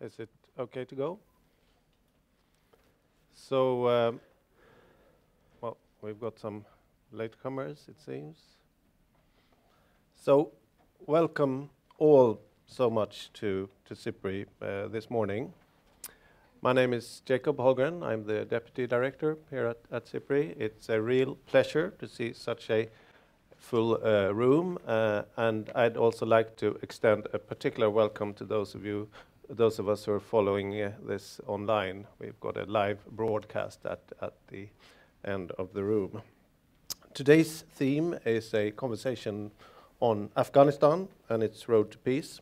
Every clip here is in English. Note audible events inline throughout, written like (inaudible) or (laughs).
Is it okay to go? So, um, well, we've got some latecomers, it seems. So, welcome all so much to, to SIPRI uh, this morning. My name is Jakob Hallgren. I'm the Deputy Director here at, at SIPRI. It's a real pleasure to see such a full uh, room, uh, and I'd also like to extend a particular welcome to those of you those of us who are following uh, this online, we've got a live broadcast at, at the end of the room. Today's theme is a conversation on Afghanistan and its road to peace.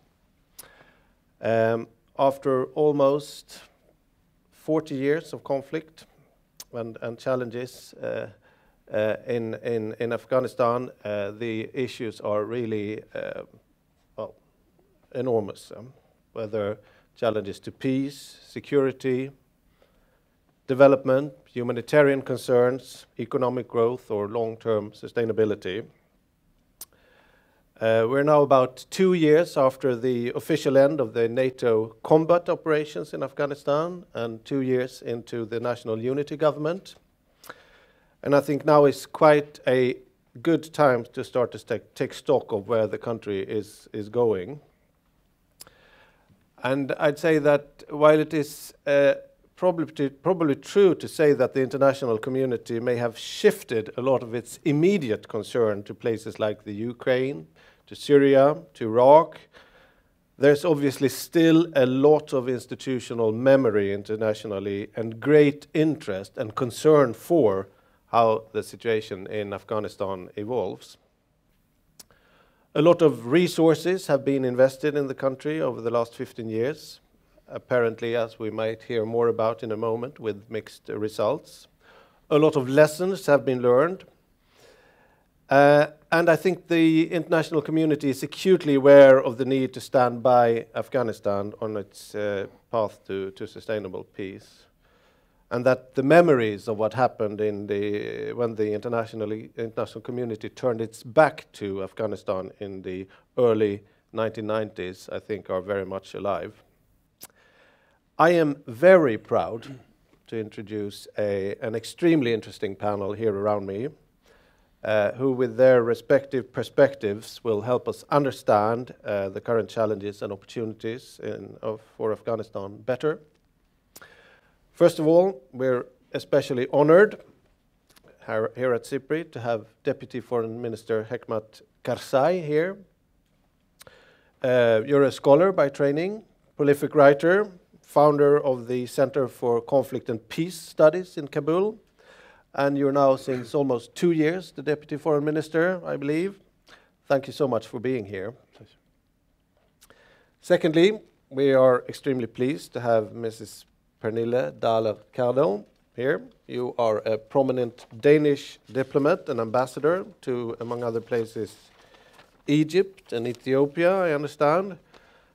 Um, after almost 40 years of conflict and, and challenges uh, uh, in, in, in Afghanistan, uh, the issues are really uh, well, enormous. Um, whether challenges to peace, security, development, humanitarian concerns, economic growth, or long-term sustainability. Uh, we're now about two years after the official end of the NATO combat operations in Afghanistan and two years into the national unity government. And I think now is quite a good time to start to take, take stock of where the country is, is going. And I'd say that while it is uh, probably, probably true to say that the international community may have shifted a lot of its immediate concern to places like the Ukraine, to Syria, to Iraq, there's obviously still a lot of institutional memory internationally and great interest and concern for how the situation in Afghanistan evolves. A lot of resources have been invested in the country over the last 15 years, apparently, as we might hear more about in a moment, with mixed results. A lot of lessons have been learned. Uh, and I think the international community is acutely aware of the need to stand by Afghanistan on its uh, path to, to sustainable peace and that the memories of what happened in the when the international international community turned its back to Afghanistan in the early 1990s, I think, are very much alive. I am very proud to introduce a, an extremely interesting panel here around me, uh, who, with their respective perspectives, will help us understand uh, the current challenges and opportunities in, of, for Afghanistan better First of all, we're especially honored here at SIPRI to have Deputy Foreign Minister Hekmat Karzai here. Uh, you're a scholar by training, prolific writer, founder of the Center for Conflict and Peace Studies in Kabul, and you're now since almost two years the Deputy Foreign Minister, I believe. Thank you so much for being here. Secondly, we are extremely pleased to have Mrs. Pernille Dahler Kardel here. You are a prominent Danish diplomat and ambassador to, among other places, Egypt and Ethiopia, I understand.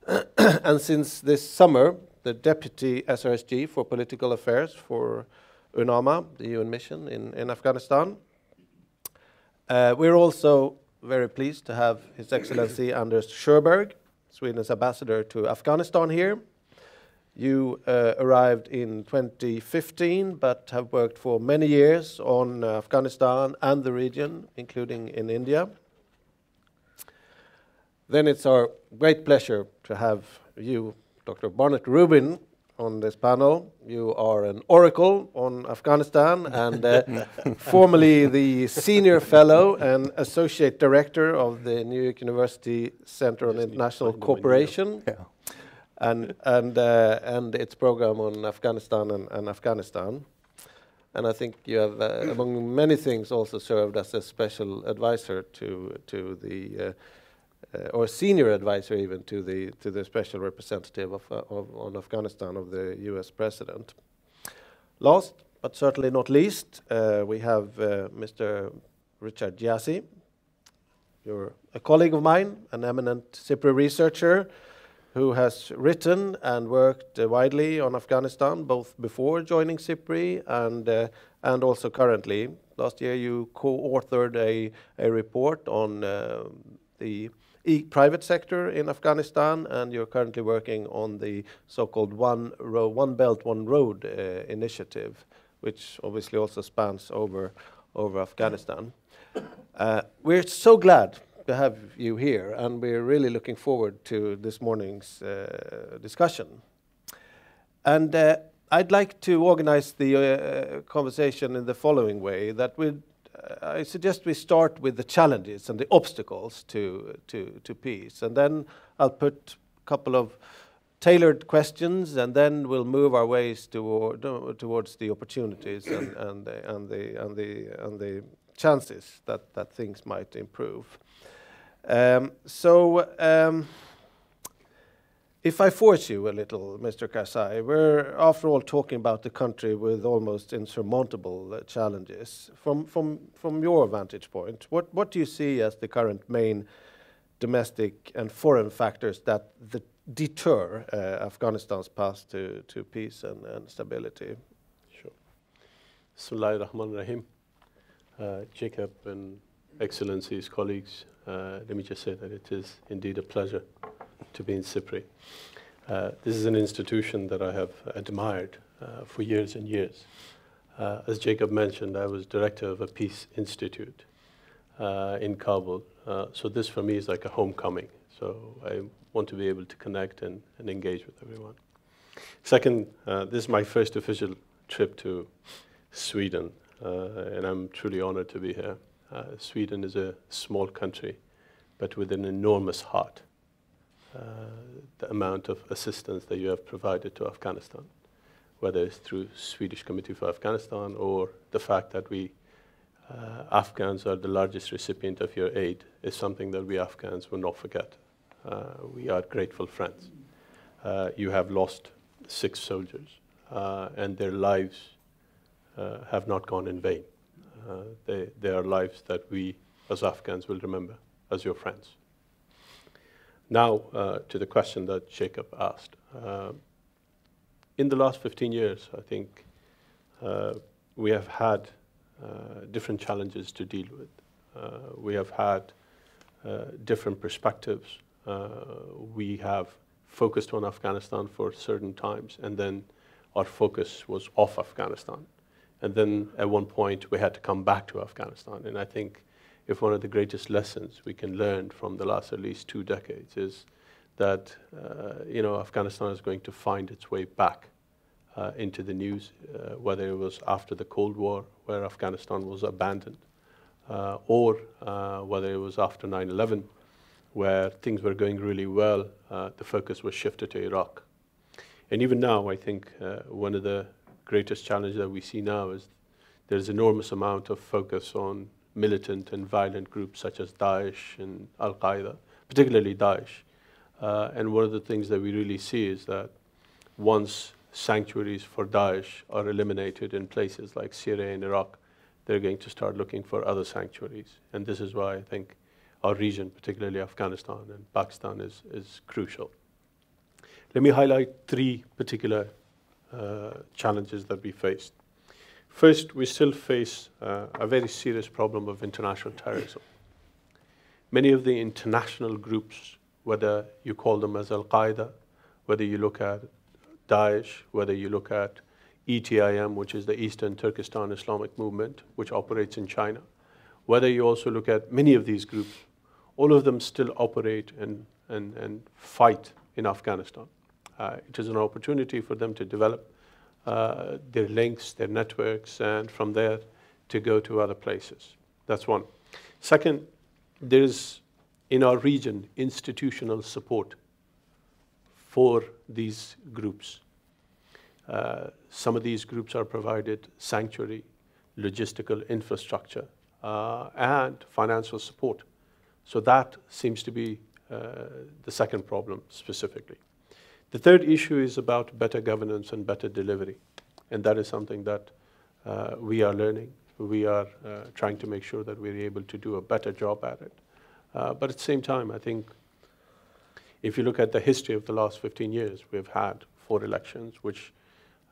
(clears throat) and since this summer, the deputy SRSG for political affairs for UNAMA, the UN mission in, in Afghanistan. Uh, we're also very pleased to have His Excellency Anders Sjöberg, Sweden's ambassador to Afghanistan here. You uh, arrived in 2015, but have worked for many years on Afghanistan and the region, including in India. Then it's our great pleasure to have you, Dr. Barnett Rubin, on this panel. You are an oracle on Afghanistan and uh, (laughs) formerly the senior fellow and associate director of the New York University Center on International Cooperation. Yeah and and uh, and its program on Afghanistan and, and, Afghanistan. And I think you have, uh, among many things, also served as a special advisor to to the uh, uh or senior advisor even to the to the special representative of, uh, of on Afghanistan of the U.S. president. Last but certainly not least, uh, we have Mr. Richard Ghiasy. You're a colleague of mine, an eminent SIPRI researcher who has written and worked uh, widely on Afghanistan, both before joining SIPRI and, uh, and also currently. Last year, you co authored a, a report on uh, the e private sector in Afghanistan, and you're currently working on the so-called One, Ro One Belt, One Road uh, initiative, which obviously also spans over, over Afghanistan. Uh, we're so glad to have you here, and we're really looking forward to this morning's uh, discussion. And uh, I'd like to organize the uh, conversation in the following way, that we I suggest we start with the challenges and the obstacles to, to, to peace. And then I'll put a couple of tailored questions, and then we'll move our ways toward, towards the opportunities and, and, the, and, the, and, the, and the chances that, that things might improve. Um, so, um, if I force you a little, Mr. Karzai, we're after all talking about a country with almost insurmountable uh, challenges. From, from, from your vantage point, what, what do you see as the current main domestic and foreign factors that deter uh, Afghanistan's path to, to peace and, and stability? Sure. Bismillah uh, Jakob and Excellencies, colleagues, uh, let me just say that it is indeed a pleasure to be in SIPRI. Uh, this is an institution that I have admired uh, for years and years. Uh, as Jakob mentioned, I was director of a peace institute in Kabul. So this for me is like a homecoming. So I want to be able to connect and, and engage with everyone. Second, this is my first official trip to Sweden, and I'm truly honored to be here. Sweden is a small country, but with an enormous heart. Uh, the amount of assistance that you have provided to Afghanistan, whether it's through Swedish Committee for Afghanistan or the fact that we uh, Afghans are the largest recipient of your aid is something that we Afghans will not forget. Uh, we are grateful friends. Uh, you have lost six soldiers, uh, and their lives uh, have not gone in vain. they, they are lives that we, as Afghans, will remember as your friends. Now, uh, to the question that Jakob asked. Uh, in the last 15 years, I think uh, we have had uh, different challenges to deal with. Uh, we have had uh, different perspectives. we have focused on Afghanistan for certain times, and then our focus was off Afghanistan. And then at one point, we had to come back to Afghanistan. And I think if one of the greatest lessons we can learn from the last at least two decades is that uh, you know Afghanistan is going to find its way back uh, into the news, uh, whether it was after the Cold War, where Afghanistan was abandoned, uh, or uh, whether it was after 9/11, where things were going really well, uh, the focus was shifted to Iraq. And even now, I think one of the greatest challenge that we see now is there's enormous amount of focus on militant and violent groups such as Daesh and Al Qaeda, particularly Daesh. Uh, and one of the things that we really see is that once sanctuaries for Daesh are eliminated in places like Syria and Iraq, they're going to start looking for other sanctuaries. And this is why I think our region, particularly Afghanistan and Pakistan, is, is crucial. Let me highlight three particular uh, challenges that we faced. First, we still face uh, a very serious problem of international terrorism. Many of the international groups, whether you call them as Al Qaeda, whether you look at Daesh, whether you look at ETIM, which is the Eastern Turkestan Islamic Movement, which operates in China, whether you also look at many of these groups, all of them still operate and, and, and fight in Afghanistan. Uh, it is an opportunity for them to develop uh, their links, their networks, and from there to go to other places. That's one. Second, there's in our region institutional support for these groups. Uh, some of these groups are provided sanctuary, logistical infrastructure, uh, and financial support. So that seems to be uh, the second problem specifically. The third issue is about better governance and better delivery. And that is something that uh, we are learning. We are uh, trying to make sure that we're able to do a better job at it. Uh, but at the same time, I think if you look at the history of the last 15 years, we've had four elections, which,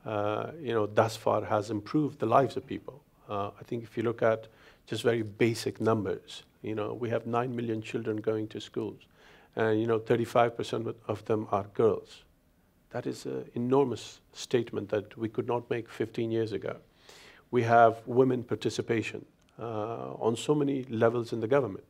uh, you know, thus far has improved the lives of people. Uh, I think if you look at just very basic numbers, You know, we have 9 million children going to schools, and you know, 35% of them are girls. That is an enormous statement that we could not make 15 years ago. We have women participation uh, on so many levels in the government.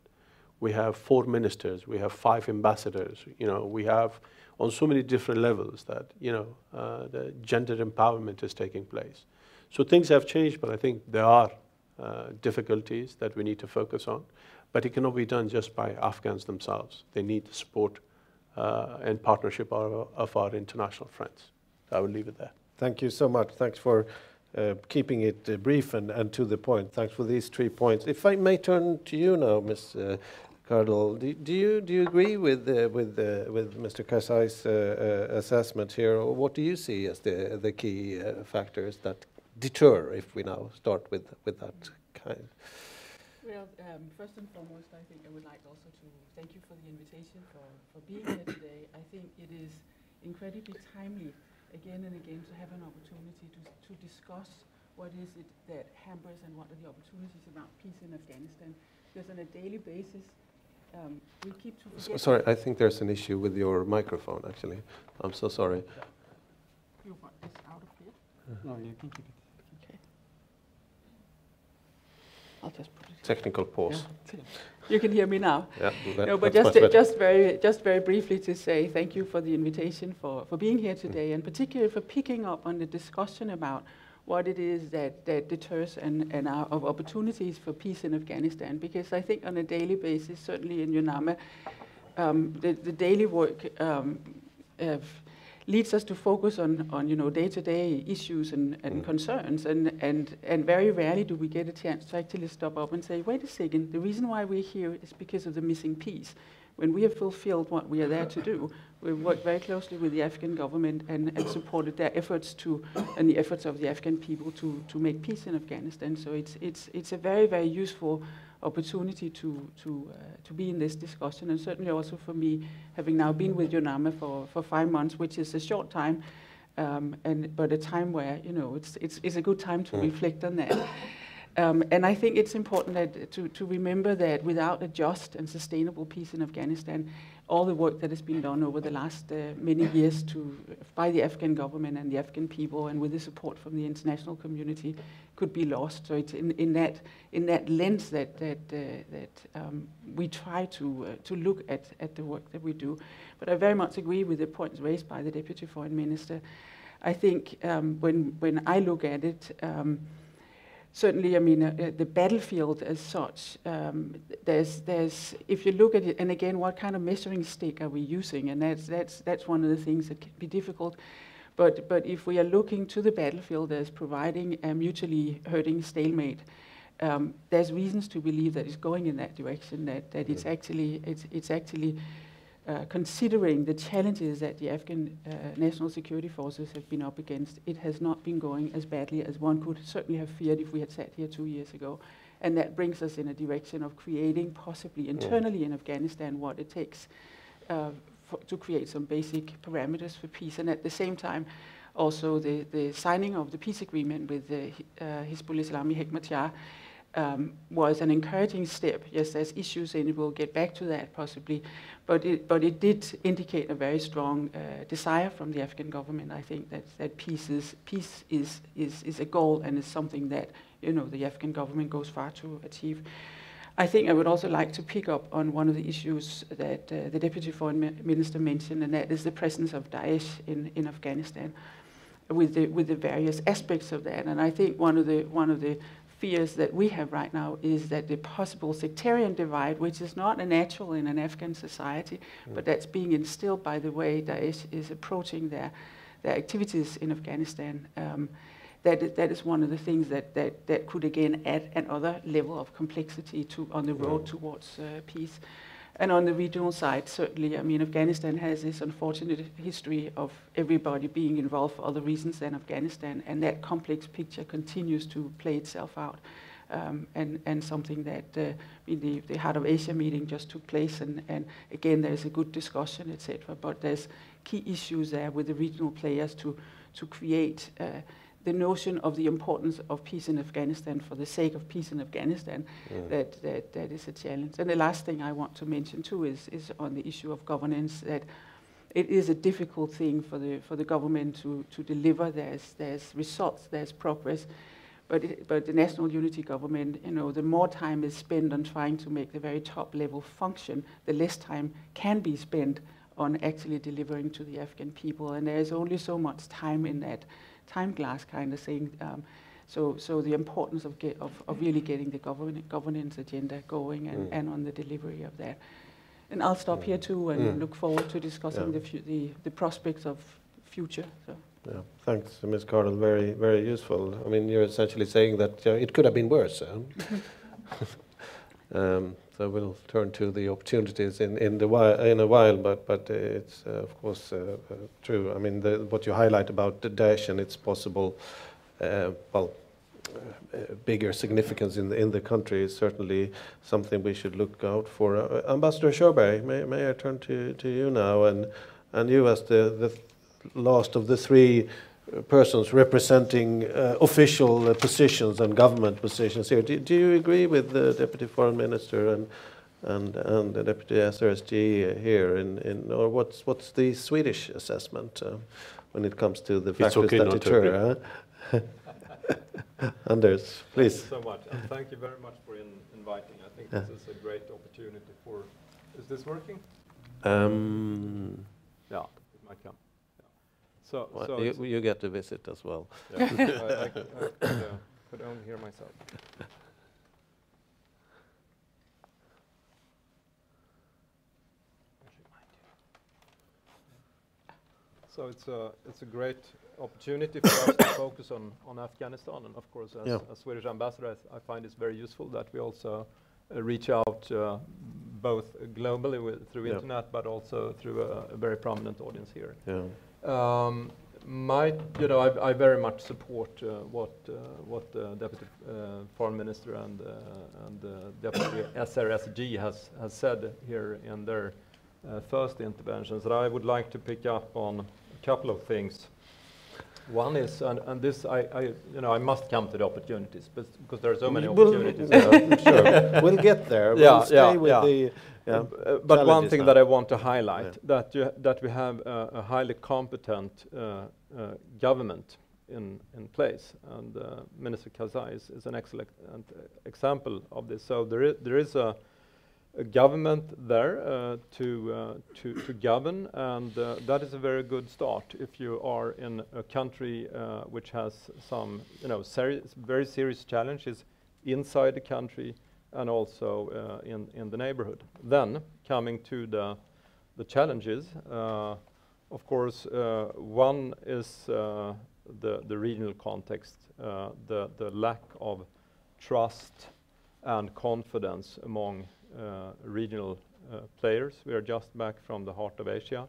We have four ministers, we have five ambassadors, you know, we have on so many different levels that, you know, uh, the gender empowerment is taking place. So things have changed, but I think there are uh, difficulties that we need to focus on. But it cannot be done just by Afghans themselves. They need the support and partnership of, of our international friends. I will leave it there. Thank you so much. Thanks for uh, keeping it uh, brief and, and to the point. Thanks for these three points. If I may turn to you now, Ms. Uh, do, do, you do you agree with uh, with uh, with Mr. Karzai's uh, assessment here, or what do you see as the the key factors that deter if we now start with with that kind? Well, um, first and foremost, I think I would like also to thank you for the invitation for, for being here today. I think it is incredibly timely again and again to have an opportunity to, to discuss what is it that hampers and what are the opportunities around peace in Afghanistan. Because on a daily basis, um, we keep to forget. sorry, I think there's an issue with your microphone, actually. I'm so sorry. You want this out of here? No, you can keep it. I'll just put it. Technical pause. Yeah. You can hear me now. Yeah, that, no, but just just very just very briefly to say thank you for the invitation for for being here today, mm. and particularly for picking up on the discussion about what it is that, that deters and, and are of opportunities for peace in Afghanistan. Because I think on a daily basis, certainly in UNAMA, um, the, the daily work um, leads us to focus on, on you know, day-to-day issues and, and mm. concerns. And, and, and very rarely do we get a chance to actually stop up and say, wait a second, the reason why we're here is because of the missing piece. When we have fulfilled what we are there to do, (laughs) we've worked very closely with the Afghan government and, and supported their efforts to, and the efforts of the Afghan people to, to make peace in Afghanistan. So it's, it's, it's a very, very useful opportunity to, to, uh, to be in this discussion, and certainly also for me, having now been with UNAMA for, for five months, which is a short time, um, and, but a time where, you know, it's, it's, it's a good time to mm. reflect on that. Um, and I think it's important that, to, to remember that without a just and sustainable peace in Afghanistan, all the work that has been done over the last uh, many years to, by the Afghan government and the Afghan people and with the support from the international community could be lost. So it's in, in, that, in that lens that, that, uh, that um, we try to, uh, to look at, at the work that we do. But I very much agree with the points raised by the Deputy Foreign Minister. I think um, when, when I look at it, um, certainly, I mean, uh, uh, the battlefield as such, um, there's, there's, if you look at it, and again, what kind of measuring stick are we using? And that's, that's, that's one of the things that can be difficult. But, but if we are looking to the battlefield as providing a mutually hurting stalemate, um, there's reasons to believe that it's going in that direction, that, that it's actually, it's, it's actually uh, considering the challenges that the Afghan uh, national security forces have been up against, it has not been going as badly as one could certainly have feared if we had sat here two years ago. And that brings us in a direction of creating, possibly internally in Afghanistan, what it takes uh, to create some basic parameters for peace. And at the same time, also the, the signing of the peace agreement with the uh, Hizbul Islami Hekmatyar um, was an encouraging step. Yes, there's issues and we'll get back to that possibly, but it, but it did indicate a very strong uh, desire from the Afghan government. I think that, that peace, is, peace is, is, is a goal and is something that you know, the Afghan government goes far to achieve. I think I would also like to pick up on one of the issues that uh, the Deputy Foreign Minister mentioned, and that is the presence of Daesh in, in Afghanistan with the, with the various aspects of that. And I think one of the, one of the fears that we have right now is that the possible sectarian divide, which is not a natural in an Afghan society, mm. but that's being instilled by the way Daesh is approaching their, their activities in Afghanistan, um, that, that is one of the things that, that, that could again add another level of complexity to, on the road mm. towards uh, peace. And on the regional side, certainly, I mean, Afghanistan has this unfortunate history of everybody being involved for other reasons than Afghanistan, and that complex picture continues to play itself out. Um, and, and something that uh, the, the Heart of Asia meeting just took place, and, and again, there's a good discussion, etc. But there's key issues there with the regional players to, to create uh, the notion of the importance of peace in Afghanistan for the sake of peace in Afghanistan, Mm. that, that, that is a challenge. And the last thing I want to mention too is, is on the issue of governance, that it is a difficult thing for the, for the government to, to deliver. There's, there's results, there's progress. But, it, but the national unity government, you know, the more time is spent on trying to make the very top level function, the less time can be spent on actually delivering to the Afghan people. And there's only so much time in that time glass kind of thing. Um, so, so the importance of, get, of, of really getting the govern, governance agenda going and, Mm. and on the delivery of that. And I'll stop Mm. here too and Mm. look forward to discussing Yeah. the, the, the prospects of future. So. Yeah, thanks, Ms. Kardel. Very, very useful. I mean, you're essentially saying that uh, it could have been worse. huh? (laughs) um, so we'll turn to the opportunities in, in the in a while, but but it's uh, of course uh, uh, true. I mean, the, what you highlight about the Daesh and its possible, uh, well. Uh, bigger significance in the in the country is certainly something we should look out for. Uh, Ambassador Sjöberg, may, may I turn to, to you now, and and you as the, the last of the three uh, persons representing uh, official uh, positions and government positions here. Do, do you agree with the Deputy Foreign Minister and and, and the Deputy SRSG here, in, in, or what's what's the Swedish assessment uh, when it comes to the It's factors okay that not to deter? Huh? (laughs) Anders, please. Thank you so much, and thank you very much for in inviting. I think Yeah. this is a great opportunity for. Is this working? Um, Yeah, it might come. Yeah. So, well, so you, you get to visit as well. yeah, I, I could, I could, uh, could only hear myself. So it's a it's a great opportunity for us to focus on, on Afghanistan, and of course, as, Yeah. as Swedish ambassador, I, th- I find it's very useful that we also uh, reach out uh, both globally with, through Yeah. internet, but also through a, a very prominent audience here. Yeah. Um, my, you know, I, I very much support uh, what uh, what the deputy uh, foreign minister and uh, and uh, deputy SRSG has has said here in their uh, first interventions. And I would like to pick up on a couple of things. One is, and, and this I, I, you know, I must come to the opportunities, but because there are so many We'll- opportunities. yeah, (laughs) sure. We'll get there. We'll stay yeah, with yeah. the yeah, Uh, But one thing now. that I want to highlight, Yeah. that you, that we have a, a highly competent uh, uh, government in, in place, and uh, Minister Karzai is, is an excellent uh, example of this. So there is, there is a, a government there uh, to, uh, to, to govern, and uh, that is a very good start if you are in a country uh, which has some, you know, serious, very serious challenges inside the country and also uh, in, in the neighborhood. Then, coming to the, the challenges, uh, of course, one is the, the regional context, the, the lack of trust and confidence among regional uh, players. We are just back from the Heart of Asia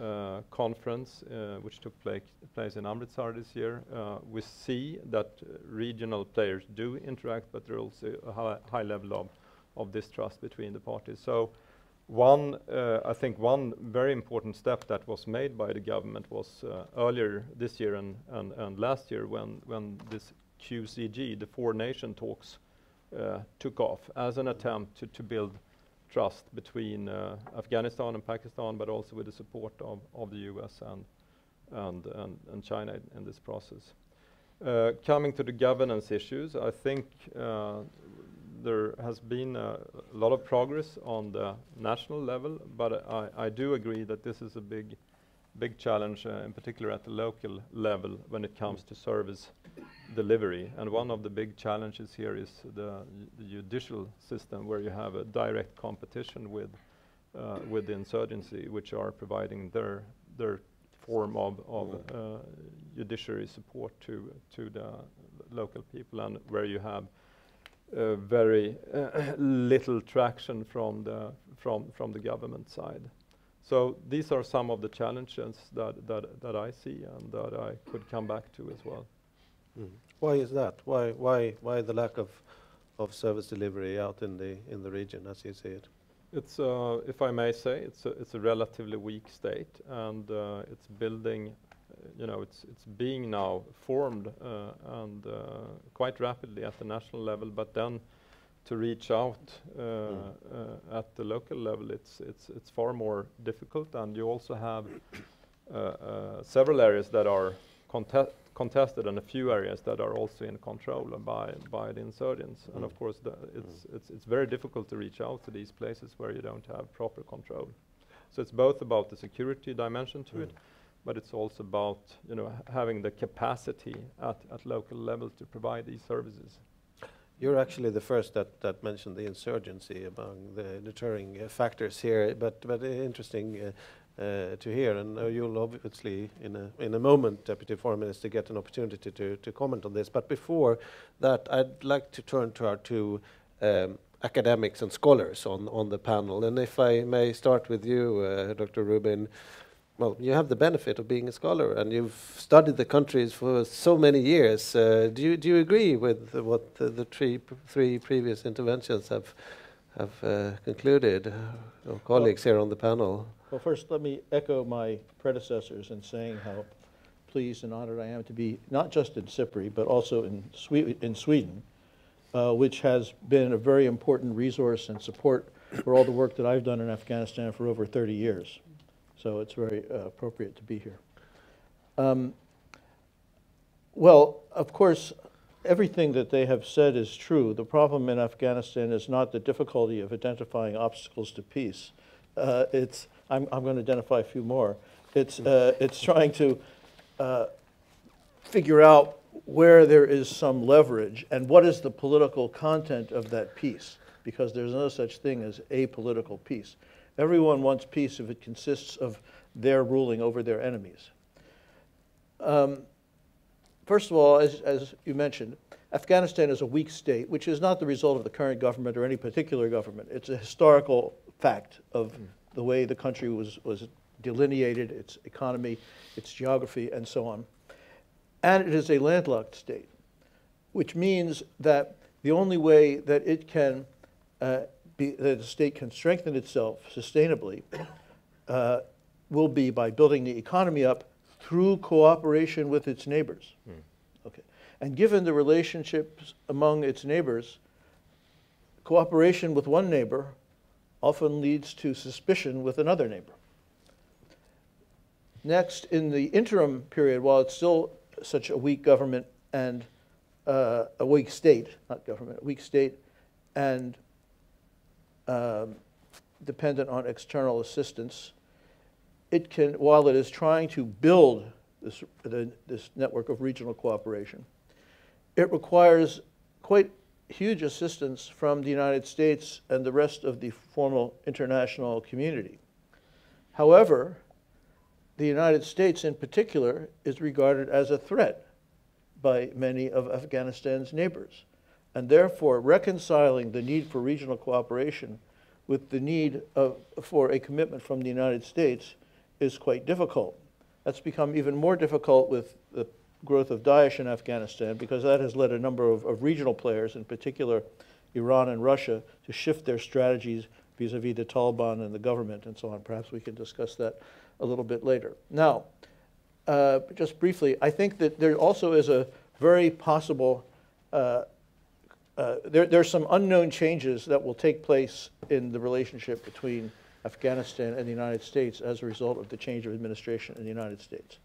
uh, conference, uh, which took pla- place in Amritsar this year. Uh, we see that uh, regional players do interact, but there is also a high, high level of, of distrust between the parties. So, one, uh, I think, one very important step that was made by the government was uh, earlier this year and, and, and last year when, when this QCG, the four nation talks, uh, took off as an attempt to, to build trust between uh, Afghanistan and Pakistan, but also with the support of, of the US and, and, and, and China in, in this process. Uh, coming to the governance issues, I think uh, there has been a lot of progress on the national level, but I, I do agree that this is a big, big challenge, uh, in particular at the local level when it comes to service delivery. And one of the big challenges here is the, the judicial system, where you have a direct competition with uh, with the insurgency, which are providing their their form of, of uh, judiciary support to to the local people, and where you have uh, very uh, (clears throat) little traction from the from from the government side. So these are some of the challenges that that, that I see and that I could come back to as well. Mm. Why is that? Why why why the lack of of service delivery out in the in the region as you see it? It's, uh, if I may say, it's a, it's a relatively weak state, and uh, it's building you know, it's it's being now formed uh, and uh, quite rapidly at the national level, but then to reach out uh, Mm. uh, at the local level, it's it's it's far more difficult, and you also have uh, uh, several areas that are conte- contested, and a few areas that are also in control by by the insurgents. And Mm. of course, the, it's it's it's very difficult to reach out to these places where you don't have proper control. So it's both about the security dimension to it, but it's also about you know having the capacity at, at local level to provide these services. You're actually the first that, that mentioned the insurgency among the deterring uh, factors here, but but uh, interesting uh, uh, to hear. And uh, you'll obviously, in a in a moment, Deputy Foreign Minister, get an opportunity to to comment on this. But before that, I'd like to turn to our two um, academics and scholars on on the panel. And if I may start with you, uh, Dr. Rubin. Well, you have the benefit of being a scholar, and you've studied the countries for so many years. Uh, do you do you agree with what the, the three three previous interventions have have uh, concluded? Uh, Our colleagues here on the panel. Well, first, let me echo my predecessors in saying how pleased and honored I am to be not just in SIPRI, but also in, Swe- in Sweden, uh, which has been a very important resource and support for all the work that I've done in Afghanistan for over 30 years. So it's very uh, appropriate to be here. Um, well, of course, everything that they have said is true. The problem in Afghanistan is not the difficulty of identifying obstacles to peace. Uh, it's, I'm, I'm going to identify a few more. It's, uh, it's trying to uh, figure out where there is some leverage and what is the political content of that peace, because there's no such thing as apolitical peace. Everyone wants peace if it consists of their ruling over their enemies. Um, First of all, as, as you mentioned, Afghanistan is a weak state, which is not the result of the current government or any particular government. It's a historical fact of the way the country was, was delineated, its economy, its geography, and so on. And it is a landlocked state, which means that the only way that it can uh, be, that the state can strengthen itself sustainably uh, will be by building the economy up through cooperation with its neighbors. Okay. And given the relationships among its neighbors, cooperation with one neighbor often leads to suspicion with another neighbor. Next, in the interim period, while it's still such a weak government and uh, a weak state, not government, a weak state, and um, dependent on external assistance, it can, while it is trying to build this, the, this network of regional cooperation, it requires quite huge assistance from the United States and the rest of the formal international community. However, the United States in particular is regarded as a threat by many of Afghanistan's neighbors. And therefore, reconciling the need for regional cooperation with the need of, for a commitment from the United States is quite difficult. That's become even more difficult with the growth of Daesh in Afghanistan because that has led a number of, of regional players, in particular Iran and Russia, to shift their strategies vis-a-vis the Taliban and the government and so on. Perhaps we can discuss that a little bit later. Now, uh, just briefly, I think that there also is a very possible, uh, uh, there, there are some unknown changes that will take place in the relationship between Afghanistan and the United States as a result of the change of administration in the United States.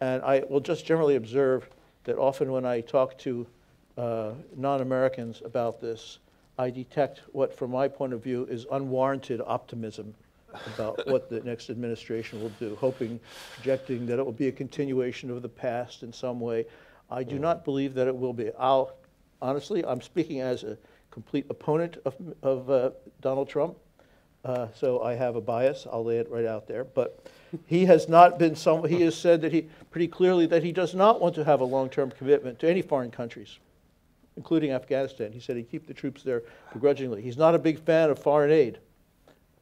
And I will just generally observe that often when I talk to uh, non-Americans about this, I detect what, from my point of view, is unwarranted optimism about what the next administration will do, hoping, projecting that it will be a continuation of the past in some way. I do not believe that it will be. I'll, honestly, I'm speaking as a complete opponent of, of uh, Donald Trump. Uh, so I have a bias. I'll lay it right out there. But he has not been some. He has said that he pretty clearly that he does not want to have a long-term commitment to any foreign countries, including Afghanistan. He said he'd keep the troops there begrudgingly. He's not a big fan of foreign aid.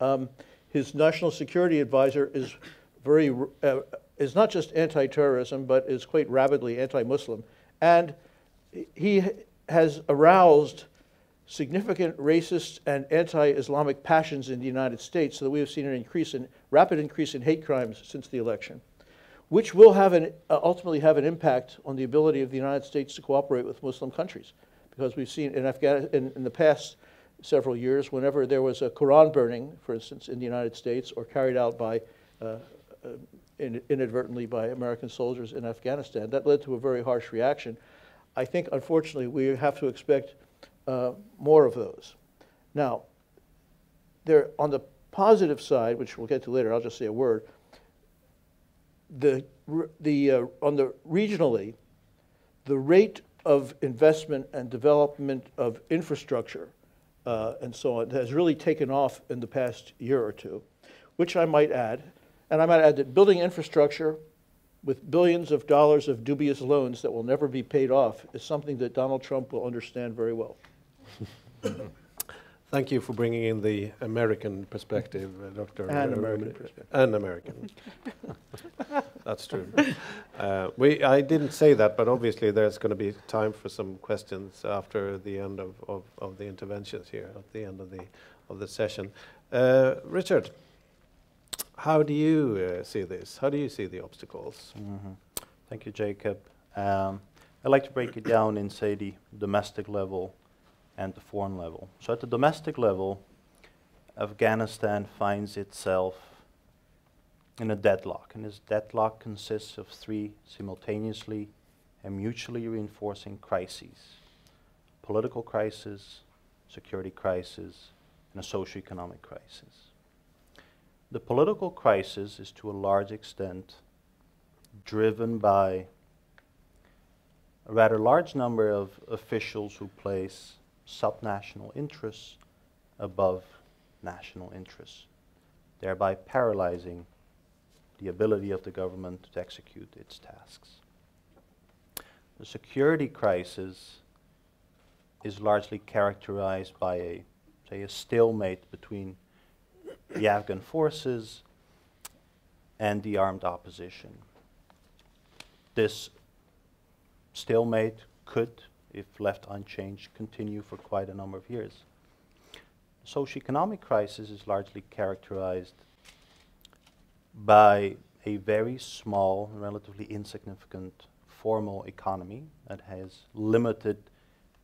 Um, his national security advisor is very uh, is not just anti-terrorism, but is quite rabidly anti-Muslim, and he has aroused significant racist and anti-Islamic passions in the United States, so that we have seen an increase in rapid increase in hate crimes since the election. which will have an, uh, ultimately have an impact on the ability of the United States to cooperate with Muslim countries. Because we've seen in, Afghanistan, in, in the past several years, whenever there was a Quran burning, for instance, in the United States or carried out by uh, uh, in, inadvertently by American soldiers in Afghanistan, that led to a very harsh reaction. I think, unfortunately, we have to expect uh, more of those. Now, there, on the positive side, which we'll get to later, I'll just say a word. The, the, uh, on the regionally, the rate of investment and development of infrastructure uh, and so on has really taken off in the past year or two, which I might add. And I might add that building infrastructure with billions of dollars of dubious loans that will never be paid off is something that Donald Trump will understand very well. (laughs) Thank you for bringing in the American perspective, uh, Dr. And American perspective. And American. (laughs) That's true. Uh, we, I didn't say that, but obviously there's going to be time for some questions after the end of, of, of the interventions here, at the end of the, of the session. Uh, Richard, how do you uh, see this? How do you see the obstacles? Mm -hmm. Thank you, Jakob. Um, I'd like to break it down in, say, the domestic level and the foreign level. So at the domestic level, Afghanistan finds itself in a deadlock, and this deadlock consists of three simultaneously and mutually reinforcing crises political crisis, security crisis, and a socioeconomic crisis. The political crisis is to a large extent driven by a rather large number of officials who place subnational interests above national interests, thereby paralyzing the ability of the government to execute its tasks. The security crisis is largely characterized by a, say, a stalemate between the Afghan forces and the armed opposition. This stalemate could if left unchanged, continue for quite a number of years. The socioeconomic crisis is largely characterized by a very small, relatively insignificant formal economy that has limited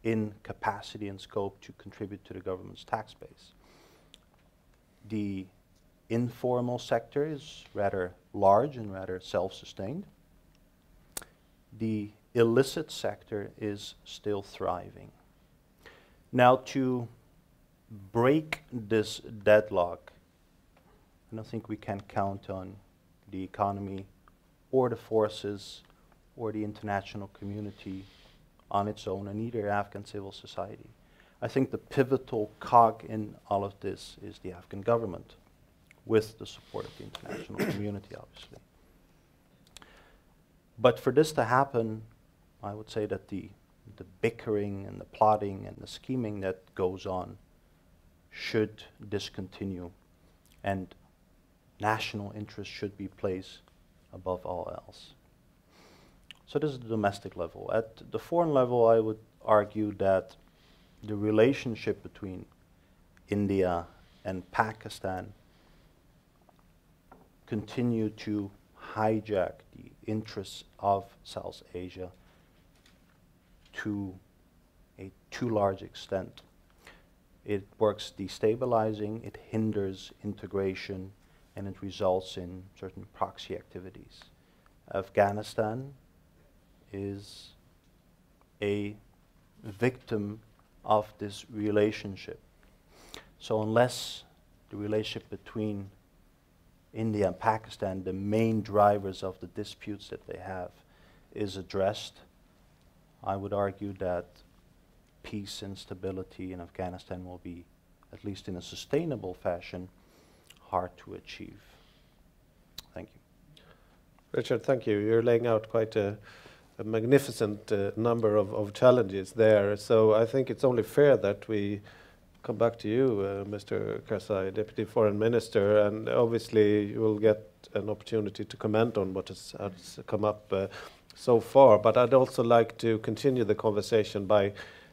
in capacity and scope to contribute to the government's tax base. The informal sector is rather large and rather self-sustained. The illicit sector is still thriving. Now, to break this deadlock, I don't think we can count on the economy or the forces or the international community on its own, and neither Afghan civil society. I think the pivotal cog in all of this is the Afghan government, with the support of the international (coughs) community, obviously. But for this to happen, I would say that the, the bickering and the plotting and the scheming that goes on should discontinue and national interest should be placed above all else. So this is the domestic level. At the foreign level, I would argue that the relationship between India and Pakistan continue to hijack the interests of South Asia to a too large extent. It works destabilizing, it hinders integration, and it results in certain proxy activities. Afghanistan is a victim of this relationship. So unless the relationship between India and Pakistan, the main drivers of the disputes that they have, is addressed, I would argue that peace and stability in Afghanistan will be, at least in a sustainable fashion, hard to achieve. Thank you. Richard, thank you. You're laying out quite a, a magnificent uh, number of, of, challenges there. So I think it's only fair that we come back to you, uh, Mr. Karzai, Deputy Foreign Minister, and obviously you will get an opportunity to comment on what has, has come up. Uh, so far, but I'd also like to continue the conversation by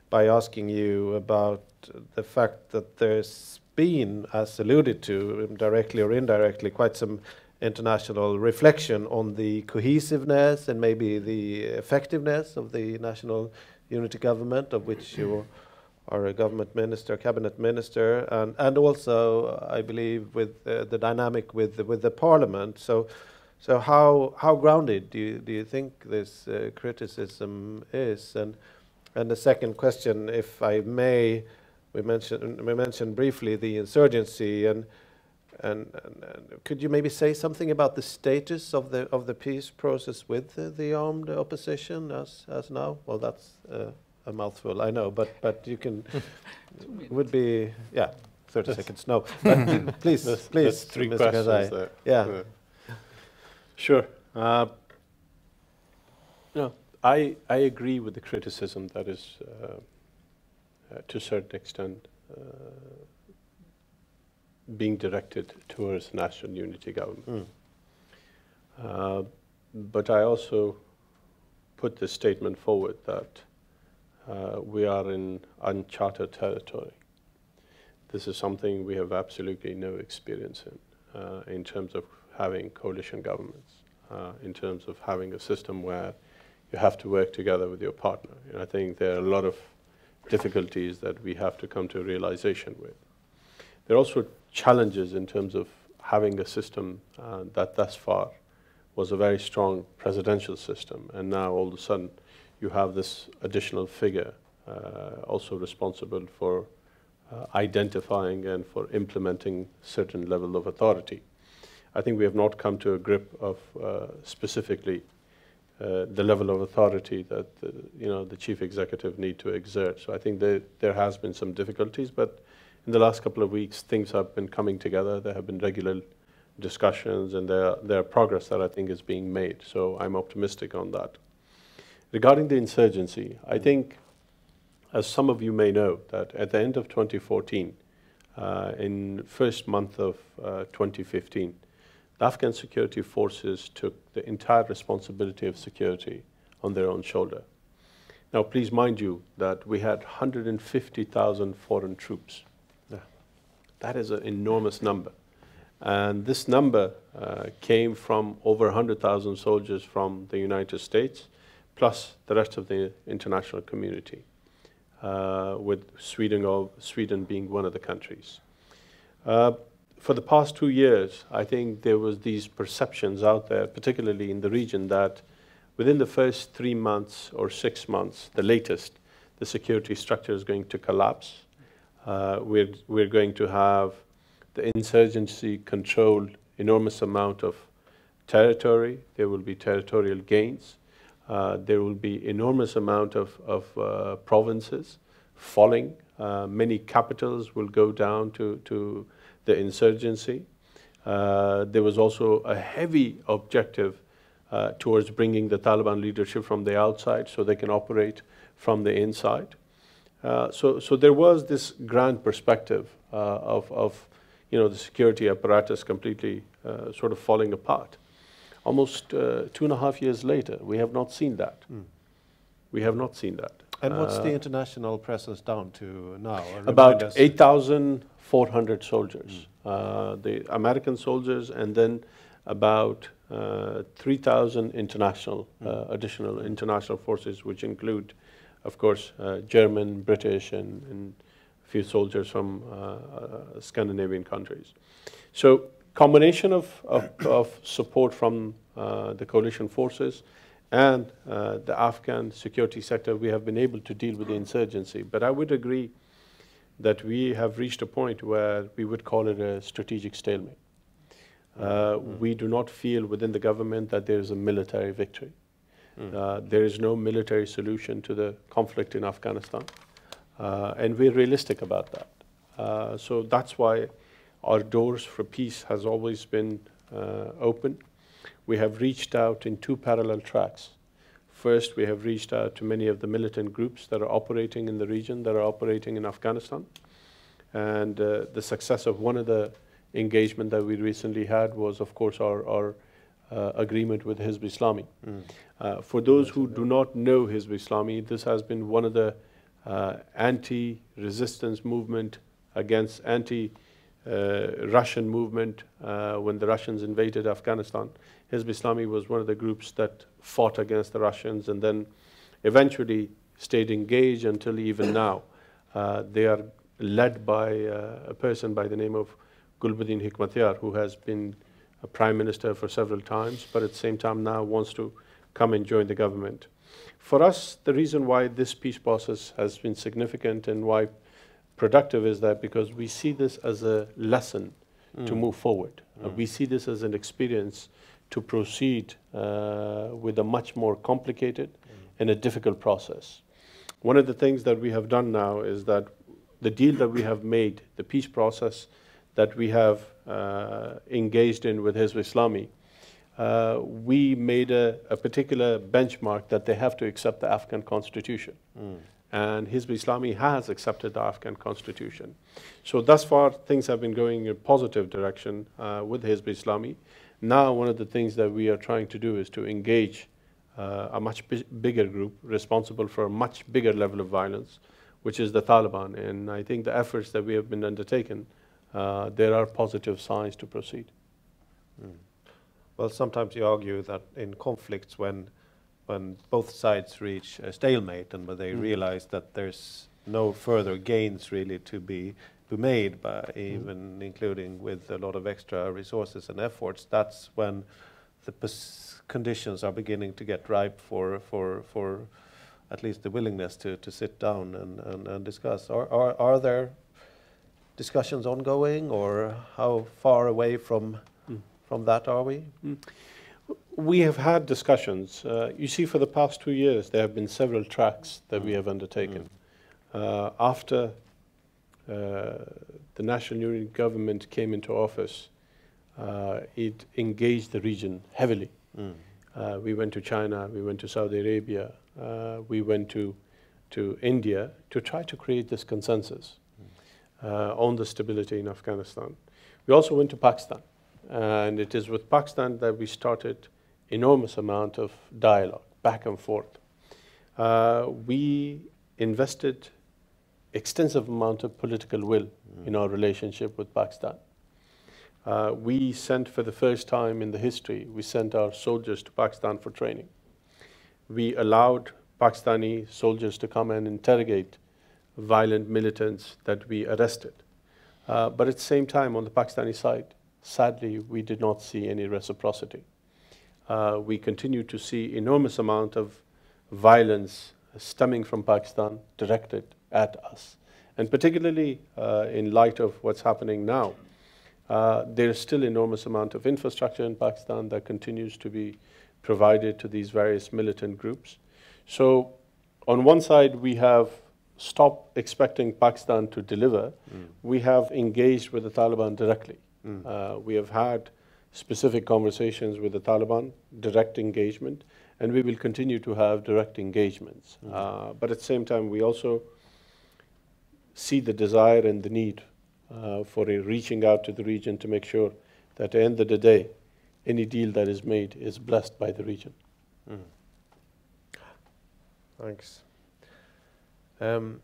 by asking you about the fact that there's been, as alluded to, directly or indirectly, quite some international reflection on the cohesiveness and maybe the effectiveness of the national unity government, of which you are a government minister, cabinet minister, and, and also, I believe, with uh, the dynamic with the, with the parliament. So, so how how grounded do you do you think this uh, criticism is? And and the second question, if I may, we mentioned we mentioned briefly the insurgency and. And, and, and, could you maybe say something about the status of the of the peace process with the, the armed opposition as as now? Well, that's uh, a mouthful, I know, but but you can (laughs) would be yeah, thirty that's seconds. No, but (laughs) please, please, that's three Mr. questions there. Yeah. yeah. Sure. Uh, no, I I agree with the criticism that is uh, uh, to a certain extent uh, being directed towards national unity government. Mm. but I also put the statement forward that uh, we are in uncharted territory. This is something we have absolutely no experience in, uh, in terms of having coalition governments, uh, in terms of having a system where you have to work together with your partner. And I think there are a lot of difficulties that we have to come to a realization with. There are also challenges in terms of having a system uh, that thus far was a very strong presidential system, and now all of a sudden you have this additional figure uh, also responsible for uh, identifying and for implementing certain level of authority. I think we have not come to a grip of uh, specifically uh, the level of authority that the, you know the chief executive need to exert. So I think there there has been some difficulties, but in the last couple of weeks things have been coming together. There have been regular discussions, and there there are progress that I think is being made. So I'm optimistic on that. Regarding the insurgency, I think, as some of you may know, that at the end of 2014, uh, in first month of uh, 2015, the Afghan security forces took the entire responsibility of security on their own shoulder. Now, please mind you that we had 150,000 foreign troops. Yeah. That is an enormous number. And this number uh, came from over 100,000 soldiers from the United States, plus the rest of the international community, uh, with Sweden, Sweden being one of the countries. Uh, for the past two years, I think there was these perceptions out there, particularly in the region, that within the first three months or six months, the latest, the security structure is going to collapse. Uh, we're, we're going to have the insurgency control enormous amount of territory. There will be territorial gains. Uh, there will be enormous amount of, of uh, provinces falling. Uh, many capitals will go down to, to the insurgency. Uh, there was also a heavy objective uh, towards bringing the Taliban leadership from the outside so they can operate from the inside. Uh, so, so there was this grand perspective of, of you know, the security apparatus completely sort of falling apart almost uh, two and a half years later, we have not seen that. Mm. We have not seen that. And what's uh, the international presence down to now? About 8,400 soldiers. Mm. the American soldiers, and then about uh, 3,000 international, mm. additional international forces, which include, of course, German, British, and, and a few soldiers from Scandinavian countries. So combination of, of, of support from uh, the coalition forces and uh, the Afghan security sector, we have been able to deal with the insurgency. But I would agree that we have reached a point where we would call it a strategic stalemate. Uh, mm. We do not feel within the government that there is a military victory. Mm. Uh, there is no military solution to the conflict in Afghanistan. Uh, and we're realistic about that. Uh, so that's why our doors for peace has always been uh, open. We have reached out in two parallel tracks. First, we have reached out to many of the militant groups that are operating in the region, that are operating in Afghanistan. And uh, the success of one of the engagement that we recently had was, of course, our, our uh, agreement with Hizb Islami. Mm. Uh, for those who do not know Hizb Islami, this has been one of the uh, anti-resistance movement against anti- uh, Russian movement uh, when the Russians invaded Afghanistan. Hizb Islami was one of the groups that fought against the Russians and then eventually stayed engaged until even now. Uh, they are led by uh, a person by the name of Gulbuddin Hekmatyar, who has been a prime minister for several times, but at the same time now wants to come and join the government. For us, the reason why this peace process has been significant and why productive is that because we see this as a lesson mm. to move forward. Mm. Uh, we see this as an experience to proceed uh, with a much more complicated mm. and a difficult process. One of the things that we have done now is that the deal that we have made, the peace process that we have uh, engaged in with Hizb Islami, uh, we made a, a, particular benchmark that they have to accept the Afghan constitution. Mm. And Hizb Islami has accepted the Afghan constitution. So thus far, things have been going in a positive direction uh, with Hizb Islami. Now, one of the things that we are trying to do is to engage uh, a much bigger group responsible for a much bigger level of violence, which is the Taliban. And I think the efforts that we have been undertaken, uh, there are positive signs to proceed. Mm. Well, sometimes you argue that in conflicts, when when both sides reach a stalemate and when they mm. realize that there's no further gains really to be, be made, by mm. even mm. including with a lot of extra resources and efforts, that's when the conditions are beginning to get ripe for for for at least the willingness to, to sit down and, and, and discuss. Are, are, are there discussions ongoing, or how far away from from that are we? Mm. We have had discussions. Uh, you see, for the past two years, there have been several tracks that we have undertaken. Mm. Uh, after the National Unity government came into office, uh, it engaged the region heavily. Mm. Uh, we went to China, we went to Saudi Arabia, uh, we went to, to India to try to create this consensus mm. on the stability in Afghanistan. We also went to Pakistan. And it is with Pakistan that we started enormous amount of dialogue, back and forth. Uh, we invested extensive amount of political will mm. in our relationship with Pakistan. Uh, we sent for the first time in the history, we sent our soldiers to Pakistan for training. We allowed Pakistani soldiers to come and interrogate violent militants that we arrested. Uh, but at the same time, on the Pakistani side, sadly, we did not see any reciprocity. Uh, we continue to see enormous amount of violence stemming from Pakistan directed at us. And particularly uh, in light of what's happening now, uh, there is still enormous amount of infrastructure in Pakistan that continues to be provided to these various militant groups. So on one side, we have stopped expecting Pakistan to deliver. Mm. We have engaged with the Taliban directly. Mm. Uh, we have had specific conversations with the Taliban, direct engagement, and we will continue to have direct engagements. Mm. Uh, but at the same time, we also see the desire and the need uh, for reaching out to the region to make sure that at the end of the day, any deal that is made is blessed by the region. Mm. Thanks. Um,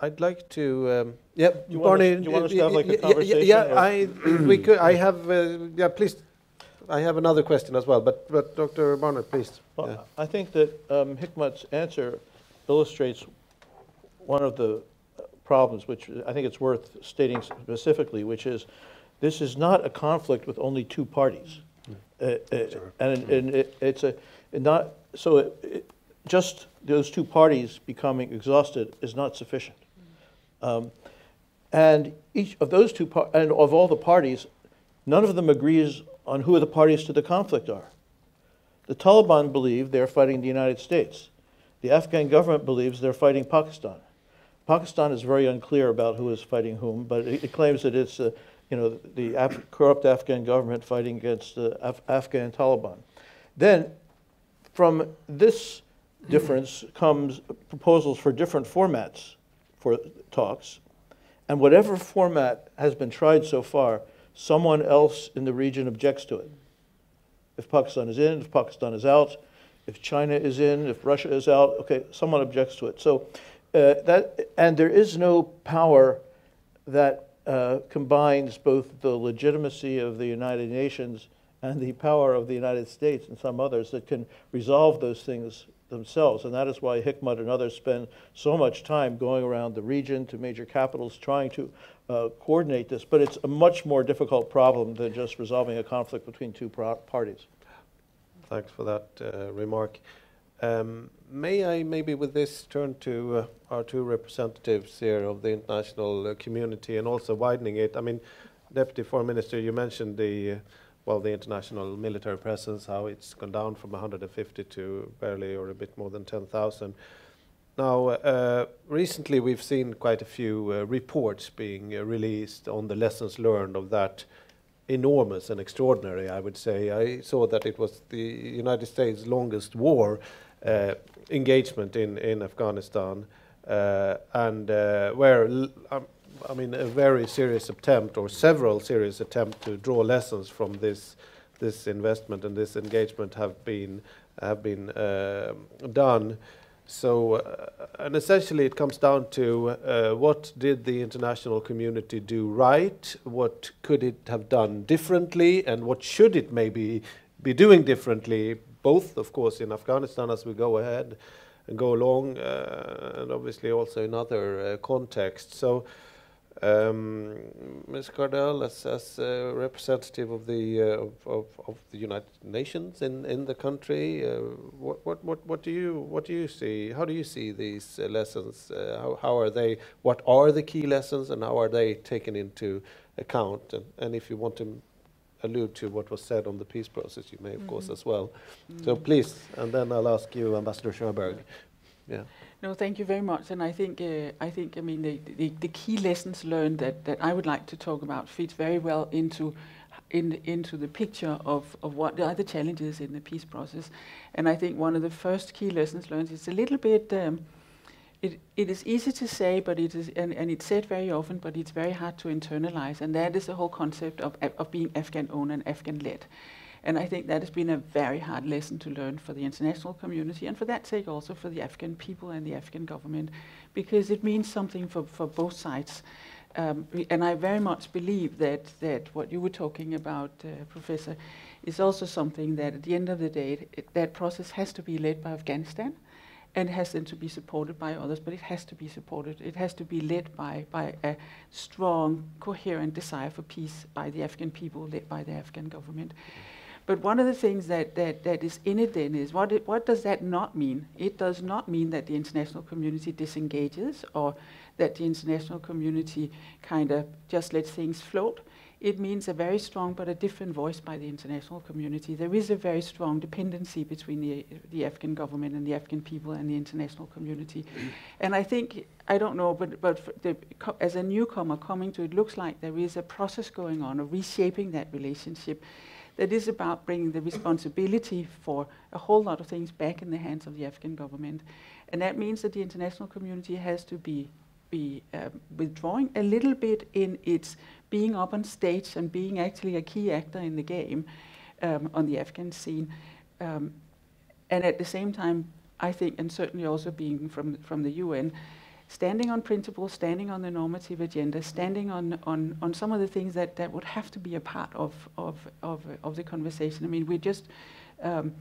I'd like to. Um, yeah, you Barney. Want us, you want to have like a conversation? Yeah, yeah I we could. I have. Uh, yeah, please. I have another question as well, but but Dr. Barnett, please. Well, yeah. I think that um, Hekmat's answer illustrates one of the problems, which I think it's worth stating specifically, which is this is not a conflict with only two parties, mm. uh, uh, and, and it, it's a not so. It, it, just those two parties becoming exhausted is not sufficient. Um, and each of those two, par- and of all the parties, none of them agrees on who the parties to the conflict are. The Taliban believe they're fighting the United States. The Afghan government believes they're fighting Pakistan. Pakistan is very unclear about who is fighting whom, but it, it claims that it's uh, you know, the Af- corrupt Afghan government fighting against the Af- Afghan Taliban. Then, from this difference comes proposals for different formats for talks. And whatever format has been tried so far, someone else in the region objects to it. If Pakistan is in, if Pakistan is out, if China is in, if Russia is out, okay, someone objects to it. So uh, that, and there is no power that uh, combines both the legitimacy of the United Nations and the power of the United States and some others that can resolve those things themselves. And that is why Hekmat and others spend so much time going around the region to major capitals trying to uh, coordinate this. But it's a much more difficult problem than just resolving a conflict between two parties. Thanks for that uh, remark. Um, may I maybe with this turn to uh, our two representatives here of the international uh, community and also widening it. I mean, Deputy Foreign Minister, you mentioned the uh, well, the international military presence, how it's gone down from 150 to barely or a bit more than 10,000. Now, uh, recently we've seen quite a few uh, reports being uh, released on the lessons learned of that enormous and extraordinary, I would say. I saw that it was the United States' longest war engagement in, in Afghanistan, uh, and uh, where um, I mean, a very serious attempt, or several serious attempts, to draw lessons from this this investment and this engagement have been have been uh, done. So, uh, and essentially, it comes down to uh, what did the international community do right? What could it have done differently? And what should it maybe be doing differently? Both, of course, in Afghanistan as we go ahead and go along, uh, and obviously also in other uh, contexts. So. Um, Ms. Kardel, as, as representative of the uh, of, of, of, the United Nations in, in the country, uh, what, what, what, what do you what do you see? How do you see these uh, lessons? How, how are they? What are the key lessons, and how are they taken into account? And, and if you want to allude to what was said on the peace process, you may, of mm -hmm. course, as well. Mm -hmm. So please, and then I'll ask you, Ambassador Sjöberg. Yeah. No, thank you very much. And I think, uh, I think, I mean, the, the, the, key lessons learned that, that I would like to talk about fits very well into, in, into the picture of, of what are the challenges in the peace process. And I think one of the first key lessons learned is a little bit, um, it, it is easy to say, but it is, and, and it's said very often, but it's very hard to internalize. And that is the whole concept of, of being Afghan-owned and Afghan-led. And I think that has been a very hard lesson to learn for the international community, and for that sake also for the Afghan people and the Afghan government, because it means something for, for both sides. Um, and I very much believe that, that what you were talking about, uh, Professor, is also something that at the end of the day, it, that process has to be led by Afghanistan and has then to be supported by others, but it has to be supported. It has to be led by, by a strong, coherent desire for peace by the Afghan people, led by the Afghan government. But one of the things that, that, that is in it then is what, it, what does that not mean? It does not mean that the international community disengages or that the international community kind of just lets things float. It means a very strong but a different voice by the international community. There is a very strong dependency between the, the Afghan government and the Afghan people and the international community. and I think, I don't know, but, but the, as a newcomer coming to it, looks like there is a process going on of reshaping that relationship that is about bringing the responsibility for a whole lot of things back in the hands of the Afghan government. And that means that the international community has to be, be um, withdrawing a little bit in its being up on stage and being actually a key actor in the game um, on the Afghan scene. Um, and at the same time, I think, and certainly also being from, from the UN, standing on principles, standing on the normative agenda, standing on, on, on some of the things that, that would have to be a part of, of, of, of the conversation. I mean, we just, um,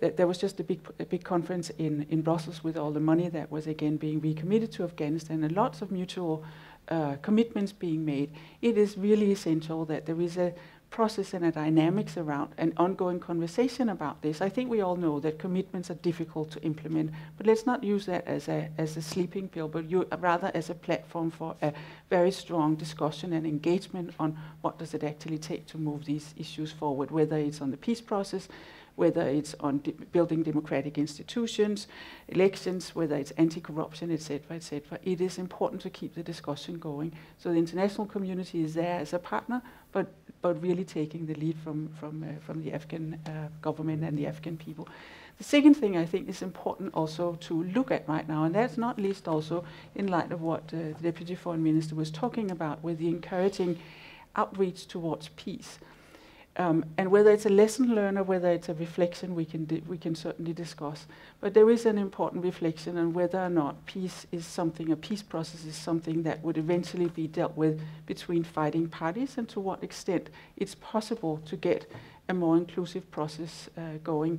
th there was just a big, a big conference in, in Brussels with all the money that was again being recommitted to Afghanistan and lots of mutual uh, commitments being made. It is really essential that there is a process and a dynamics around an ongoing conversation about this. I think we all know that commitments are difficult to implement, but let's not use that as a, as a sleeping pill, but you, rather as a platform for a very strong discussion and engagement on what does it actually take to move these issues forward, whether it's on the peace process, whether it's on de building democratic institutions, elections, whether it's anti-corruption, etc., etc. It is important to keep the discussion going. So the international community is there as a partner, but but really taking the lead from, from, uh, from the Afghan uh, government and the Afghan people. The second thing I think is important also to look at right now, and that's not least also in light of what uh, the Deputy Foreign Minister was talking about with the encouraging outreach towards peace. Um, and whether it's a lesson learned or whether it's a reflection, we can, we can certainly discuss. But there is an important reflection on whether or not peace is something, a peace process is something that would eventually be dealt with between fighting parties, and to what extent it's possible to get a more inclusive process uh, going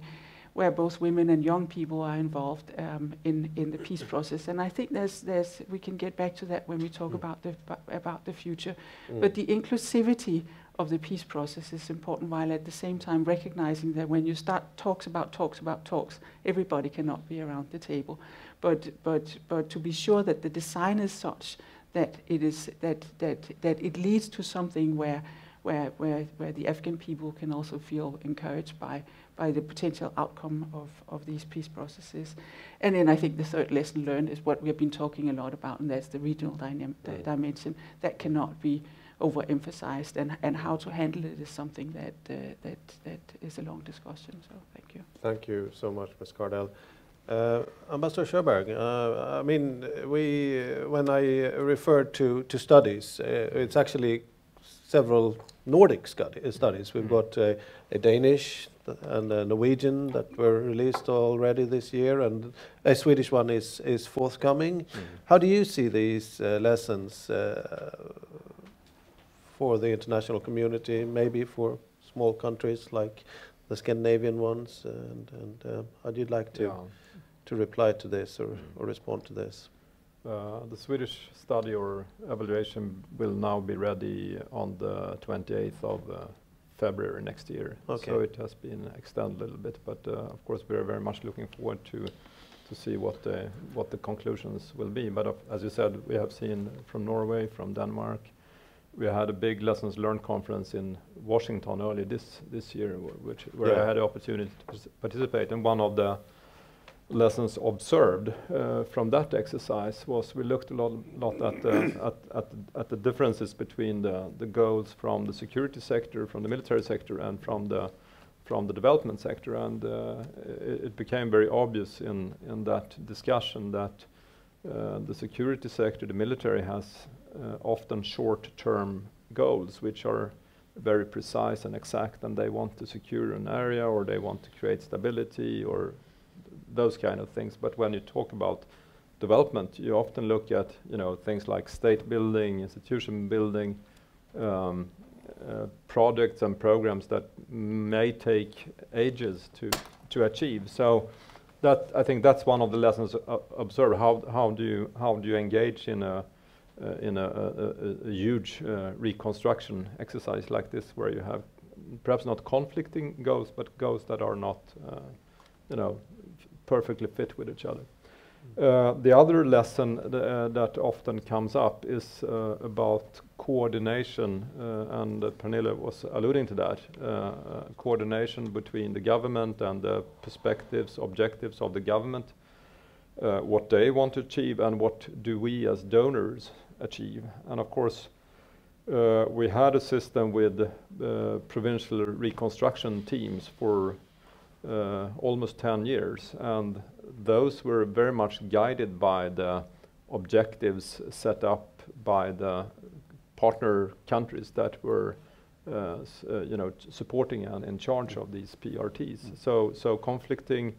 where both women and young people are involved um, in, in the peace process. And I think there's, there's, we can get back to that when we talk mm. about, the, about the future. Mm. But the inclusivity of the peace process is important while at the same time recognizing that when you start talks about talks about talks, everybody cannot be around the table. But, but, but to be sure that the design is such that it, is, that, that, that it leads to something where, where, where, where the Afghan people can also feel encouraged by, by the potential outcome of, of these peace processes. And then I think the third lesson learned is what we have been talking a lot about, and that's the regional dynam- mm. dimension that cannot be overemphasized, and, and how to handle it is something that, uh, that, that is a long discussion. So thank you. Thank you so much, Ms. Kardel. Uh, Ambassador Sjöberg, uh, I mean, we, when I referred to, to studies, uh, it's actually several Nordic studies. We've mm. got a Danish and a Norwegian that were released already this year, and a Swedish one is, is forthcoming. Mm. How do you see these uh, lessons uh, for the international community, maybe for small countries like the Scandinavian ones? And, and uh, how'd you like to, yeah. to reply to this or, or respond to this? Uh, the Swedish study or evaluation will now be ready on the 28th of uh, February next year. Okay. So it has been extended a little bit, but uh, of course we are very much looking forward to to see what the what the conclusions will be. But of, as you said, we have seen from Norway, from Denmark, we had a big lessons learned conference in Washington early this this year, which where yeah. I had the opportunity to participate. And one of the lessons observed uh, from that exercise was we looked a lot, lot at, the, at, at, at, the differences between the, the goals from the security sector, from the military sector, and from the from the development sector. And uh, it, it, became very obvious in in that discussion that uh, the security sector, the military, has often short-term goals, which are very precise and exact, and they want to secure an area or they want to create stability or those kind of things. But when you talk about development, you often look at you know things like state building, institution building, um, uh, projects and programs that may take ages to to achieve. So that I think that's one of the lessons uh, observed. How how do you how do you engage in a uh, in a, a, a huge uh, reconstruction exercise like this, where you have perhaps not conflicting goals, but goals that are not, uh, you know, perfectly fit with each other. Uh, the other lesson th uh, that often comes up is uh, about coordination, and Pernille was alluding to that, coordination between the government and the perspectives, objectives of the government, what they want to achieve and what do we as donors achieve. And of course, uh, we had a system with uh, provincial reconstruction teams for uh, almost 10 years, and those were very much guided by the objectives set up by the partner countries that were uh, uh, you know, supporting and in charge of these PRTs. Mm. So, so conflicting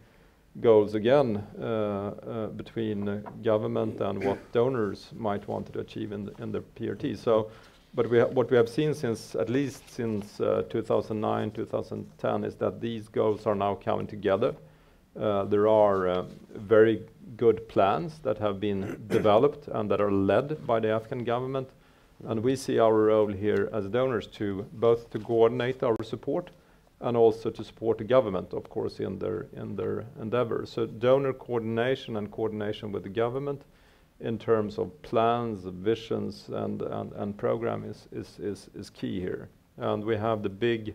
goals again uh, uh, between government and what donors might want to achieve in the, in the PRT. So, but we what we have seen since at least since uh, 2009, 2010 is that these goals are now coming together. There are very good plans that have been (coughs) developed and that are led by the Afghan government, and we see our role here as donors to both to coordinate our support and also to support the government, of course, in their in their endeavors. So donor coordination and coordination with the government in terms of plans, visions, and and, and program is, is is is key here. And we have the big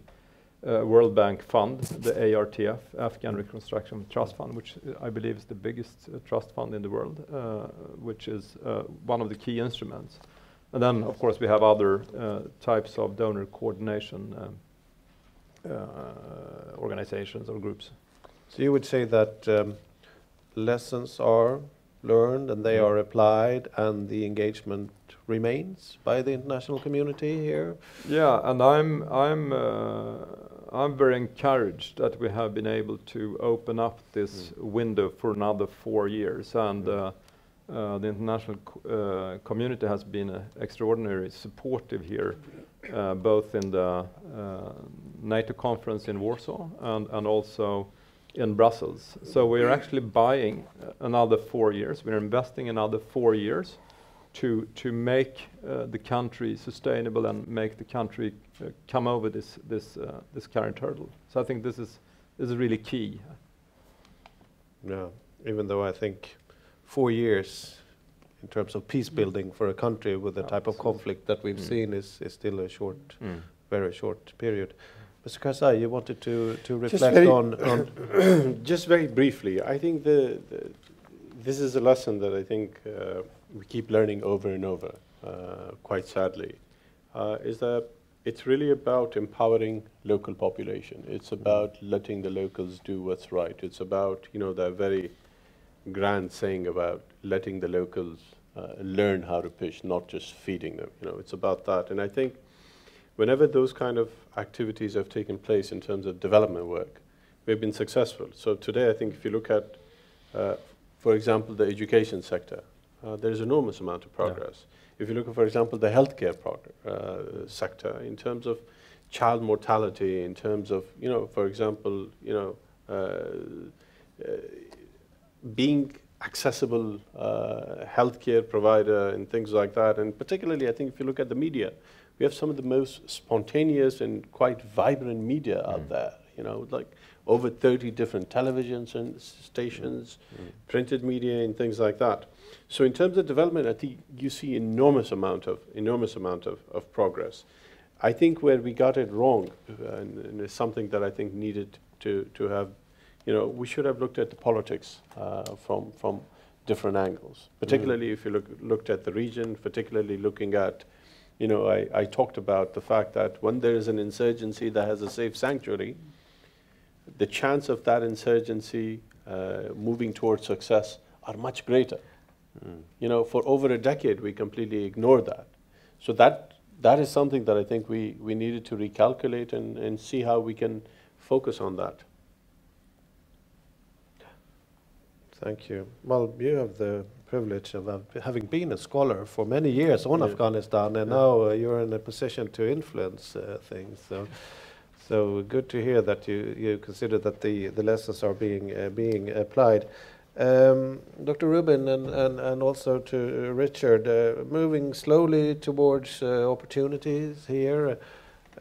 uh, World Bank fund, the ARTF, Afghan Reconstruction Trust Fund, which I believe is the biggest uh, trust fund in the world, uh, which is uh, one of the key instruments. And then, of course, we have other uh, types of donor coordination. Uh, organizations or groups. So you would say that um, lessons are learned and they mm. are applied, and the engagement remains by the international community here? Yeah, and I'm I'm uh, I'm very encouraged that we have been able to open up this window for another four years, and uh, uh, the international co- uh, community has been uh, extraordinarily supportive here, uh, both in the uh, NATO conference in Warsaw and, and also in Brussels. So we are actually buying another four years. We're investing another four years to to make uh, the country sustainable and make the country uh, come over this this uh, this current hurdle. So I think this is this is really key. Yeah, even though I think four years in terms of peace building for a country with the type of conflict that we've Mm. seen is, is still a short, very short period. Mr. Karzai, you wanted to, to Just reflect very- on, on (coughs) Just very briefly, I think the, the this is a lesson that I think uh, we keep learning over and over, uh, quite sadly, uh, is that it's really about empowering local population. It's about letting the locals do what's right. It's about you know that very grand saying about letting the locals uh, learn how to fish, not just feeding them. You know, it's about that. And I think whenever those kind of activities have taken place in terms of development work, we've been successful. So today, I think if you look at, uh, for example, the education sector, uh, there's enormous amount of progress. If you look at, for example, the healthcare uh, sector, in terms of child mortality, in terms of, you know, for example, you know, uh, uh, being accessible uh, healthcare provider and things like that. And particularly, I think if you look at the media, we have some of the most spontaneous and quite vibrant media out there. You know, like over 30 different televisions and stations, printed media, and things like that. So in terms of development, I think you see enormous amount of enormous amount of, of progress. I think where we got it wrong, uh, and, and it's something that I think needed to, to have, you know, we should have looked at the politics uh, from, from different angles, particularly if you look, looked at the region, particularly looking at, you know, I, I talked about the fact that when there is an insurgency that has a safe sanctuary, the chance of that insurgency uh, moving towards success are much greater. You know, for over a decade, we completely ignored that. So that that is something that I think we, we needed to recalculate and, and see how we can focus on that. Thank you. Well, you have the privilege of uh, having been a scholar for many years on Yeah. Afghanistan, and now uh, you're in a position to influence uh, things. So, so good to hear that you, you consider that the, the lessons are being uh, being applied. Um, Dr. Rubin and, and, and also to uh, Richard, uh, moving slowly towards uh, opportunities here,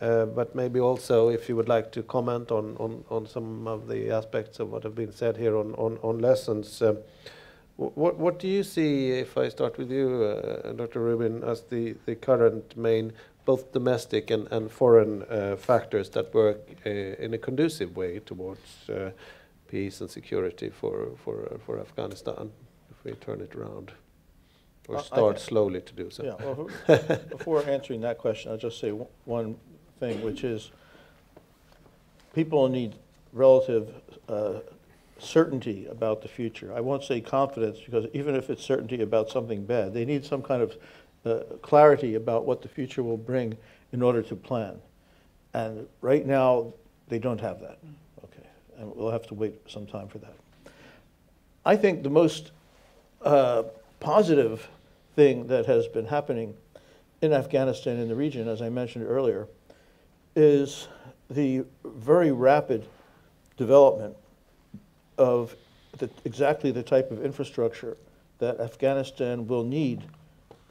uh, but maybe also if you would like to comment on, on, on some of the aspects of what have been said here on, on, on lessons. Um, wh- what, what do you see, if I start with you, uh, Dr. Rubin, as the, the current main both domestic and, and foreign uh, factors that work uh, in a conducive way towards uh, peace and security for, for, uh, for Afghanistan, if we turn it around, or start slowly to do so? Yeah, well, (laughs) before answering that question, I'll just say one- one thing, which is people need relative uh, certainty about the future. I won't say confidence, because even if it's certainty about something bad, they need some kind of uh, clarity about what the future will bring in order to plan. And right now, they don't have that. Okay, and we'll have to wait some time for that. I think the most uh, positive thing that has been happening in Afghanistan in the region, as I mentioned earlier, is the very rapid development of the, exactly the type of infrastructure that Afghanistan will need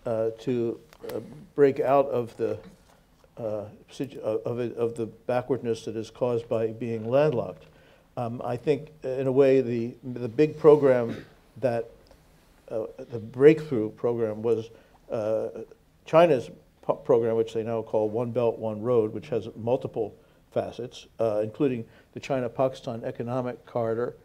uh, to uh, break out of the uh, of, it, of the backwardness that is caused by being landlocked. Um, I think, uh, in a way, the the big program that uh, the breakthrough program was uh, China's program, which they now call One Belt, One Road, which has multiple facets, uh, including the China-Pakistan Economic Corridor,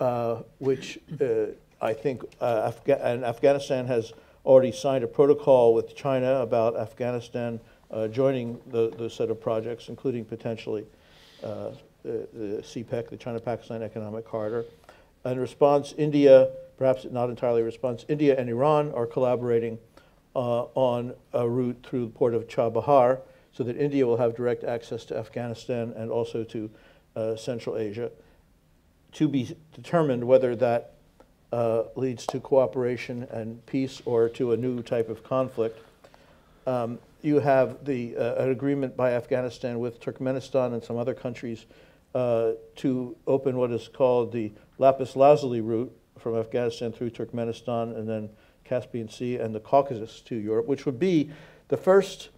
uh, which uh, I think uh, Afga- and Afghanistan has already signed a protocol with China about Afghanistan uh, joining the, the set of projects, including potentially uh, the, the CPEC, the China-Pakistan Economic Corridor. In response, India, perhaps not entirely response, India and Iran are collaborating uh, on a route through the port of Chabahar so that India will have direct access to Afghanistan and also to Central Asia. To be determined whether that uh, leads to cooperation and peace or to a new type of conflict. Um, you have the, uh, an agreement by Afghanistan with Turkmenistan and some other countries uh, to open what is called the Lapis Lazuli route from Afghanistan through Turkmenistan and then Caspian Sea and the Caucasus to Europe, which would be the first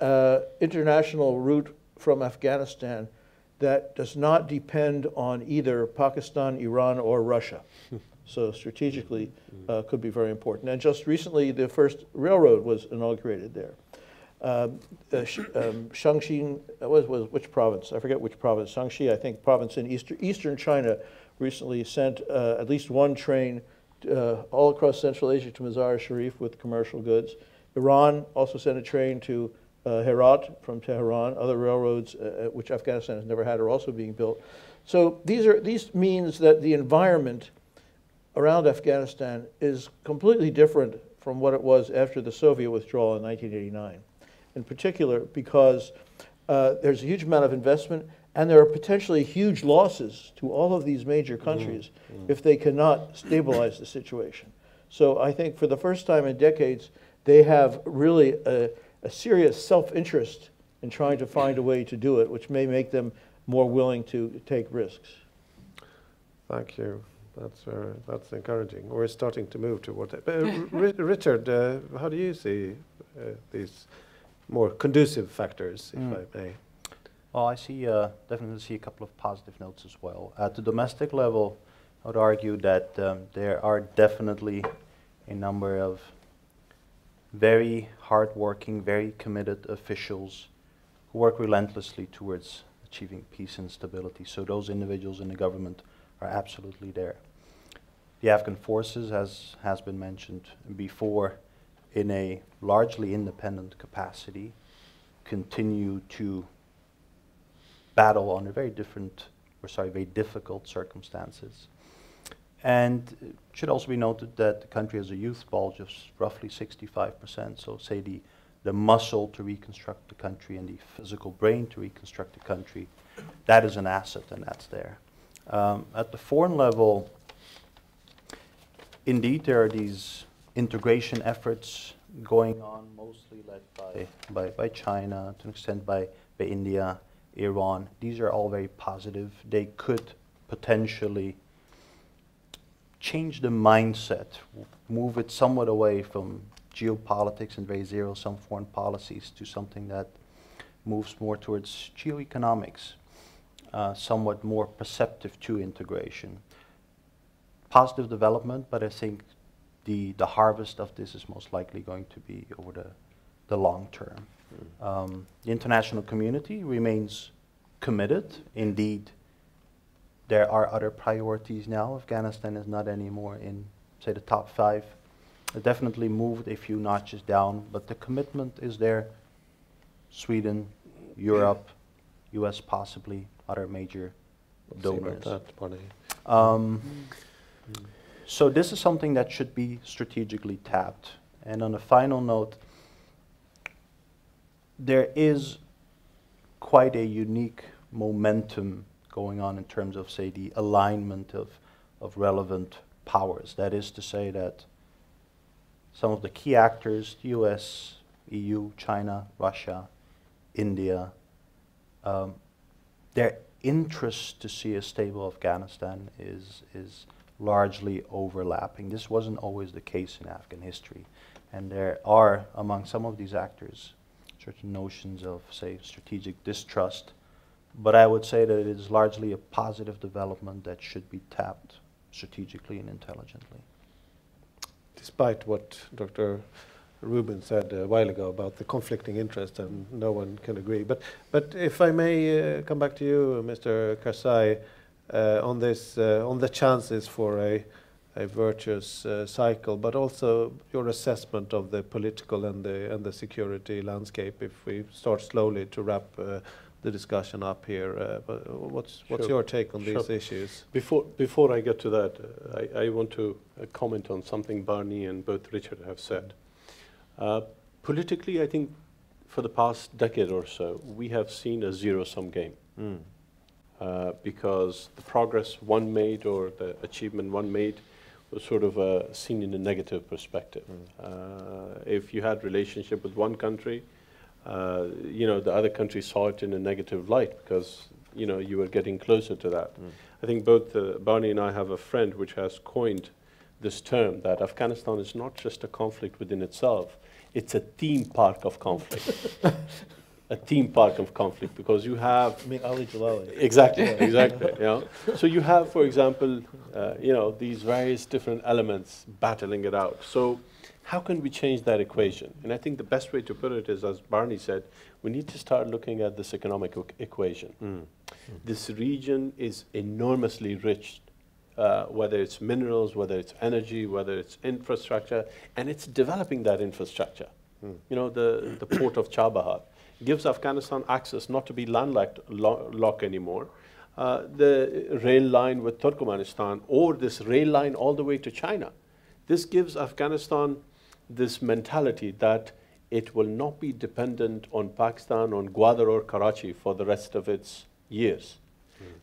uh, international route from Afghanistan that does not depend on either Pakistan, Iran, or Russia. (laughs) so strategically uh, could be very important. And just recently, the first railroad was inaugurated there. Um, uh, Sh- um, Shaanxi, uh, was, was which province? I forget which province. Shaanxi, I think, province in easter, eastern China recently sent uh, at least one train uh, all across Central Asia to Mazar-e Sharif with commercial goods. Iran also sent a train to Herat from Tehran. Other railroads, uh, uh, which Afghanistan has never had, are also being built. So these are these means that the environment around Afghanistan is completely different from what it was after the Soviet withdrawal in 1989. In particular, because uh, there's a huge amount of investment and there are potentially huge losses to all of these major countries if they cannot stabilize the situation. So I think for the first time in decades, they have really a, a serious self-interest in trying to find a way to do it, which may make them more willing to take risks. Thank you. That's uh, that's encouraging. We're starting to move toward that. But, uh, (laughs) Richard, uh, how do you see uh, these more conducive factors, if Mm. I may? Well, I see uh, definitely see a couple of positive notes as well. At the domestic level, I would argue that um, there are definitely a number of very hardworking, very committed officials who work relentlessly towards achieving peace and stability. So those individuals in the government are absolutely there. The Afghan forces, as has been mentioned before, in a largely independent capacity, continue to battle under very different, or sorry, very difficult circumstances. And should also be noted that the country has a youth bulge of roughly 65%. So, say the, the muscle to reconstruct the country and the physical brain to reconstruct the country, that is an asset and that's there. Um, at the foreign level, indeed, there are these integration efforts going on, mostly led by, by, by China, to an extent by, by India, Iran. These are all very positive. They could potentially change the mindset, move it somewhat away from geopolitics and very zero sum foreign policies to something that moves more towards geoeconomics, uh, somewhat more perceptive to integration. Positive development, but I think the, the harvest of this is most likely going to be over the, the long term. Um, the international community remains committed. Indeed, there are other priorities now. Afghanistan is not anymore in, say, the top five. It definitely moved a few notches down, but the commitment is there. Sweden, Europe, US possibly, other major We'll see about donors. Um, so this is something that should be strategically tapped. And on a final note, there is quite a unique momentum going on in terms of, say, the alignment of, of relevant powers. That is to say that some of the key actors, the US, EU, China, Russia, India, um, their interest to see a stable Afghanistan is, is largely overlapping. This wasn't always the case in Afghan history. And there are, among some of these actors, certain notions of, say, strategic distrust. But I would say that it is largely a positive development that should be tapped strategically and intelligently. Despite what Dr. Rubin said a while ago about the conflicting interests, and no one can agree. But, but if I may uh, come back to you, Mr. Karzai, uh, on this, uh, on the chances for a, a virtuous uh, cycle, but also your assessment of the political and the and the security landscape. If we start slowly to wrap uh, the discussion up here, uh, but what's what's Sure. your take on these Sure. issues? Before, before I get to that, uh, I, I want to uh, comment on something Barney and both Richard have said. Uh, politically, I think for the past decade or so, we have seen a zero sum game. Mm. Uh, because the progress one made or the achievement one made was sort of uh, seen in a negative perspective. Uh, if you had relationship with one country, uh, you know the other countries saw it in a negative light because you know you were getting closer to that. I think both uh, Barney and I have a friend which has coined this term that Afghanistan is not just a conflict within itself; it's a theme park of conflict. (laughs) a theme park of conflict because you have I mean, Ali Jalali. Exactly, exactly. You know? So you have, for example, uh, you know, these various different elements battling it out. So how can we change that equation? And I think the best way to put it is, as Barney said, we need to start looking at this economic equ- equation. Mm. This region is enormously rich, uh, whether it's minerals, whether it's energy, whether it's infrastructure, and it's developing that infrastructure. You know, the, the port of Chabahar gives Afghanistan access not to be landlocked lo- lock anymore. Uh, the rail line with Turkmenistan, or this rail line all the way to China. This gives Afghanistan this mentality that it will not be dependent on Pakistan, on Gwadar or Karachi for the rest of its years.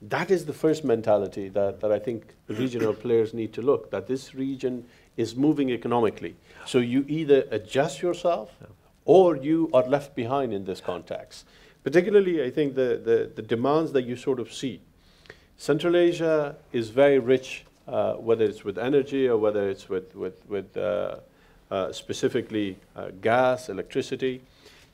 That is the first mentality that, that I think regional (coughs) players need to look, that this region is moving economically. So you either adjust yourself or you are left behind in this context. Particularly, I think the, the, the demands that you sort of see. Central Asia is very rich, uh, whether it's with energy or whether it's with, with, with uh, uh, specifically uh, gas, electricity.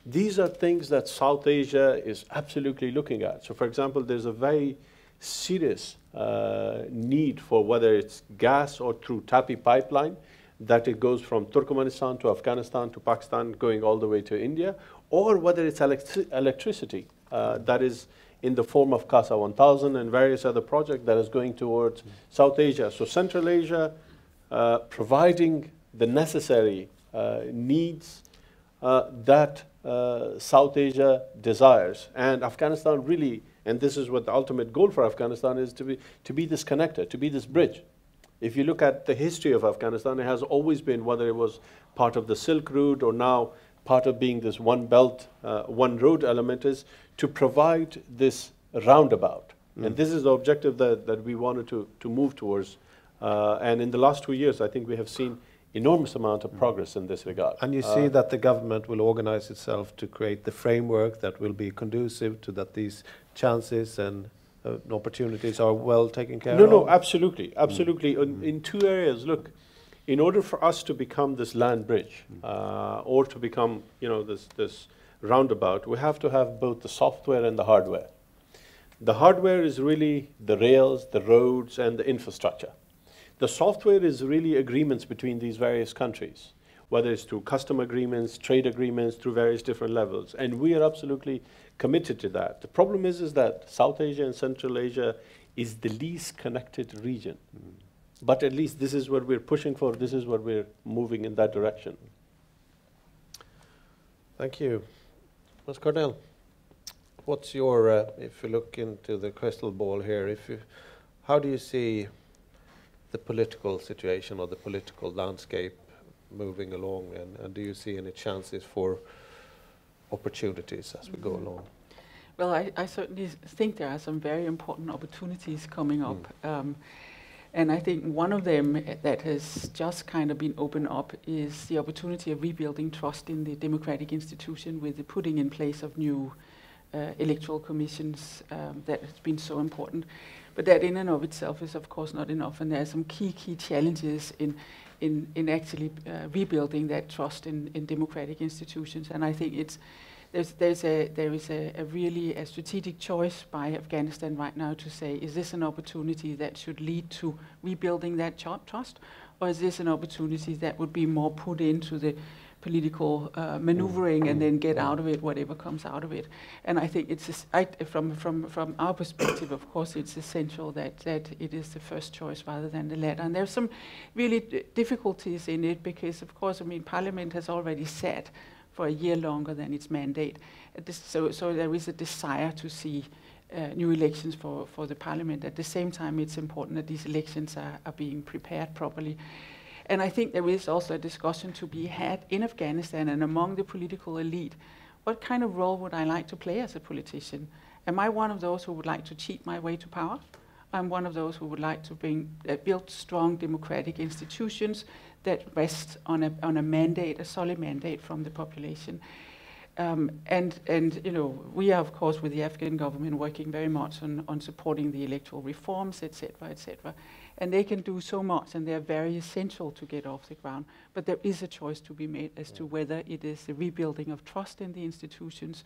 These are things that South Asia is absolutely looking at. So, for example, there's a very serious uh, need for whether it's gas or through TAPI pipeline, that it goes from Turkmenistan to Afghanistan to Pakistan, going all the way to India, or whether it's electri- electricity uh, that is in the form of CASA 1000 and various other projects that is going towards South Asia. So, Central Asia uh, providing the necessary uh, needs uh, that uh, South Asia desires. And Afghanistan really, and this is what the ultimate goal for Afghanistan is to be, to be this connector, to be this bridge. If you look at the history of Afghanistan, it has always been, whether it was part of the Silk Route or now part of being this one belt, uh, one road element, is to provide this roundabout. And this is the objective that, that we wanted to, to move towards. Uh, and in the last two years, I think we have seen enormous amount of progress in this regard. And you Uh, see that the government will organize itself to create the framework that will be conducive to that these chances and uh, opportunities are well taken care No, of? no, no, absolutely, absolutely. In, in two areas, look, in order for us to become this land bridge, uh, or to become, you know, this, this roundabout, we have to have both the software and the hardware. The hardware is really the rails, the roads, and the infrastructure. The software is really agreements between these various countries, whether it's through custom agreements, trade agreements, through various different levels. And we are absolutely committed to that. The problem is, is that South Asia and Central Asia is the least connected region. But at least this is what we're pushing for, this is what we're moving in that direction. Thank you. Ms. Kardel, what's your, uh, if you look into the crystal ball here, if you, how do you see the political situation or the political landscape moving along, and, and do you see any chances for opportunities as we go along? Well, I, I certainly think there are some very important opportunities coming up. Um, and I think one of them that has just kind of been opened up is the opportunity of rebuilding trust in the democratic institution with the putting in place of new uh, electoral commissions um, that has been so important. But that in and of itself is, of course, not enough. And there are some key, key challenges in, in, in actually uh, rebuilding that trust in, in democratic institutions. And I think it's there's, there's a, there is a, a really a strategic choice by Afghanistan right now to say, is this an opportunity that should lead to rebuilding that trust, or is this an opportunity that would be more put into the political uh, maneuvering and then get out of it whatever comes out of it? And I think it's I, from from from our perspective, of course, it's essential that that it is the first choice rather than the latter. And there's some really d- difficulties in it because, of course, I mean, Parliament has already said for a year longer than its mandate. This- So, so there is a desire to see uh, new elections for, for the parliament. At the same time, it's important that these elections are, are being prepared properly. And I think there is also a discussion to be had in Afghanistan and among the political elite. What kind of role would I like to play as a politician? Am I one of those who would like to cheat my way to power? I'm one of those who would like to bring, uh, build strong democratic institutions that rest on a, on a mandate, a solid mandate from the population. Um, and, and, you know, we are, of course, with the Afghan government working very much on, on supporting the electoral reforms, etc., etc. And they can do so much, and they're very essential to get off the ground. But there is a choice to be made as to whether it is the rebuilding of trust in the institutions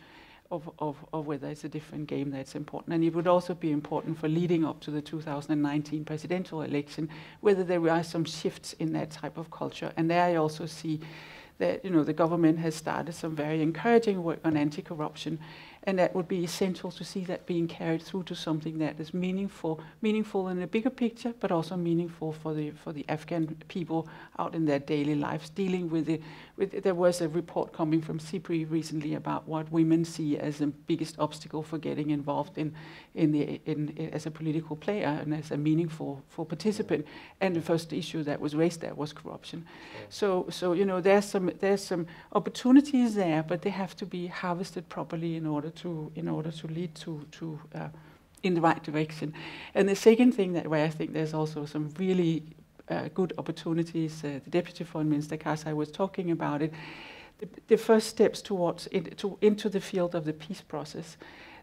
of, of, of whether it's a different game that's important. And it would also be important for leading up to the 2019 presidential election, whether there are some shifts in that type of culture. And there I also see that you know the government has started some very encouraging work on anti-corruption and that would be essential to see that being carried through to something that is meaningful, meaningful in a bigger picture, but also meaningful for the for the Afghan people out in their daily lives, dealing with it. There was a report coming from SIPRI recently about what women see as the biggest obstacle for getting involved in in the in, in as a political player and as a meaningful for participant. And the first issue that was raised there was corruption. So so you know there's some there's some opportunities there, but they have to be harvested properly in order to in order to lead to to uh, in the right direction. And the second thing that where I think there's also some really good opportunities, uh, the Deputy Foreign Minister Karzai was talking about it. The, the first steps towards to, into the field of the peace process,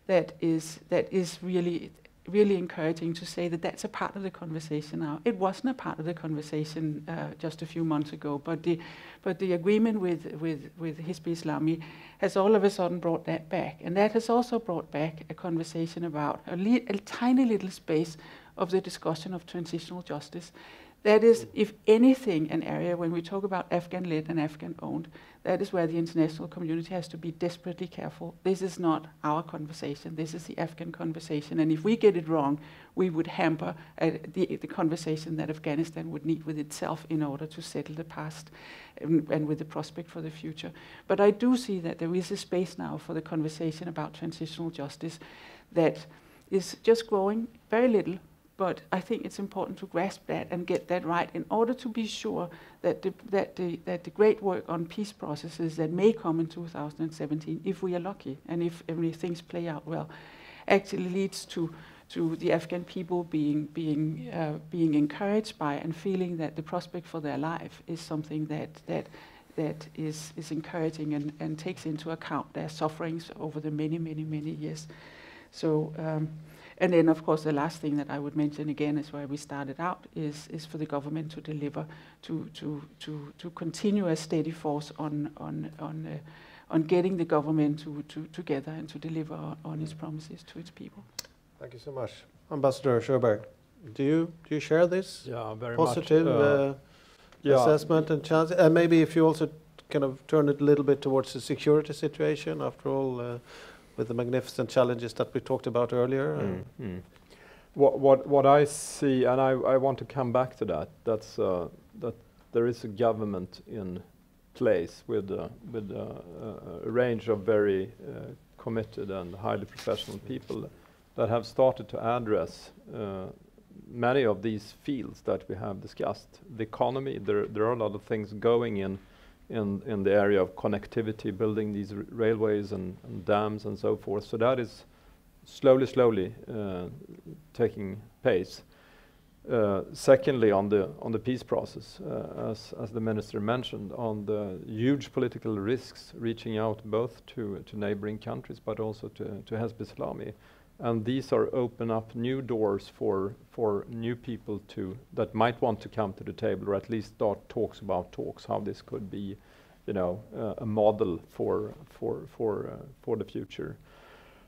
that is that is really really encouraging to say that that's a part of the conversation now. It wasn't a part of the conversation uh, just a few months ago, but the, but the agreement with, with, with Hizb Islami has all of a sudden brought that back. And that has also brought back a conversation about a, a tiny little space of the discussion of transitional justice that is, if anything, an area when we talk about Afghan led and Afghan owned, that is where the international community has to be desperately careful. This is not our conversation, this is the Afghan conversation. And if we get it wrong, we would hamper uh, the, the conversation that Afghanistan would need with itself in order to settle the past and, and with the prospect for the future. But I do see that there is a space now for the conversation about transitional justice that is just growing very little but I think it's important to grasp that and get that right in order to be sure that the, that the, that the great work on peace processes that may come in 2017, if we are lucky and if, things play out well, actually leads to, to the Afghan people being, being, uh, being encouraged by and feeling that the prospect for their life is something that, that, that is, is encouraging and, and takes into account their sufferings over the many, many, many years. So. Um, and then, of course, the last thing that I would mention again is where we started out is, is for the government to deliver, to, to, to, to continue a steady force on, on, on, uh, on getting the government to, to, together and to deliver on its promises to its people. Thank you so much. Ambassador Sjöberg, do you, do you share this yeah, very positive much. Uh, uh, yeah. assessment and chance? And maybe if you also kind of turn it a little bit towards the security situation, after all, uh, with the magnificent challenges that we talked about earlier? Mm. Mm. What, what, what I see, and I, I want to come back to that, that's uh, that there is a government in place with, uh, with uh, a range of very uh, committed and highly professional people that have started to address uh, many of these fields that we have discussed. The economy, there, there are a lot of things going in in, in the area of connectivity, building these railways and, and, dams and so forth. So that is slowly, slowly uh, taking pace. Uh, secondly, on the on the peace process, uh, as as the minister mentioned, on the huge political risks reaching out both to to neighboring countries, but also to to Hezb Islami, and these are open up new doors for for new people to that might want to come to the table or at least start talks about talks how this could be you know uh, a model for for for uh, for the future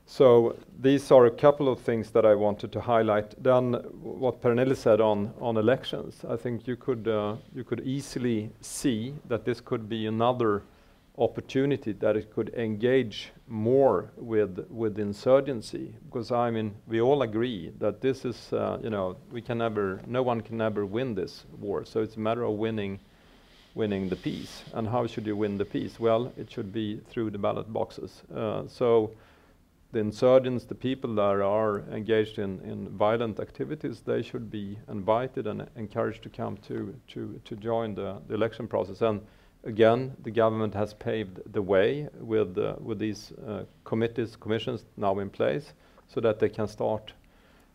so these are a couple of things that I wanted to highlight. Then what Pernille said on, on elections, I think you could, uh, you could easily see that this could be another opportunity that it could engage more with with insurgency because I mean we all agree that this is uh, you know we can never no one can ever win this war. So it's a matter of winning winning the peace. And how should you win the peace? Well it should be through the ballot boxes. Uh, so the insurgents, the people that are engaged in, in violent activities, they should be invited and encouraged to come to, to, to join the, the election process. And again, the government has paved the way with, uh, with these uh, committees, commissions now in place, so that they can start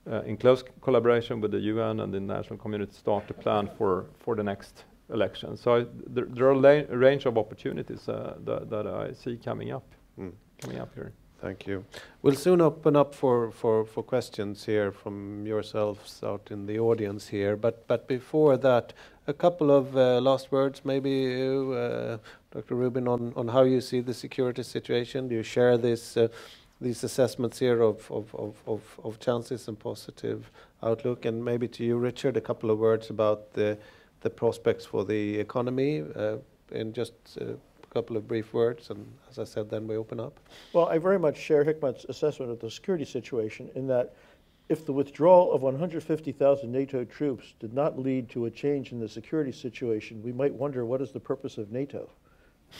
uh, in close collaboration with the UN and the international community start to plan for, for the next election. So I, there, there, are a range of opportunities uh, that, that, I see coming up, mm. coming up here. Thank you. We'll soon open up for, for, for questions here from yourselves out in the audience here. But, but before that, a couple of uh, last words, maybe you, uh, Dr. Rubin, on, on how you see the security situation. Do you share this, uh, these assessments here of, of, of, of, chances and positive outlook? And maybe to you, Richard, a couple of words about the, the prospects for the economy in just a couple of brief words, and as I said, then we open up. Well, I very much share Hekmat's assessment of the security situation in that if the withdrawal of 150,000 NATO troops did not lead to a change in the security situation, we might wonder what is the purpose of NATO.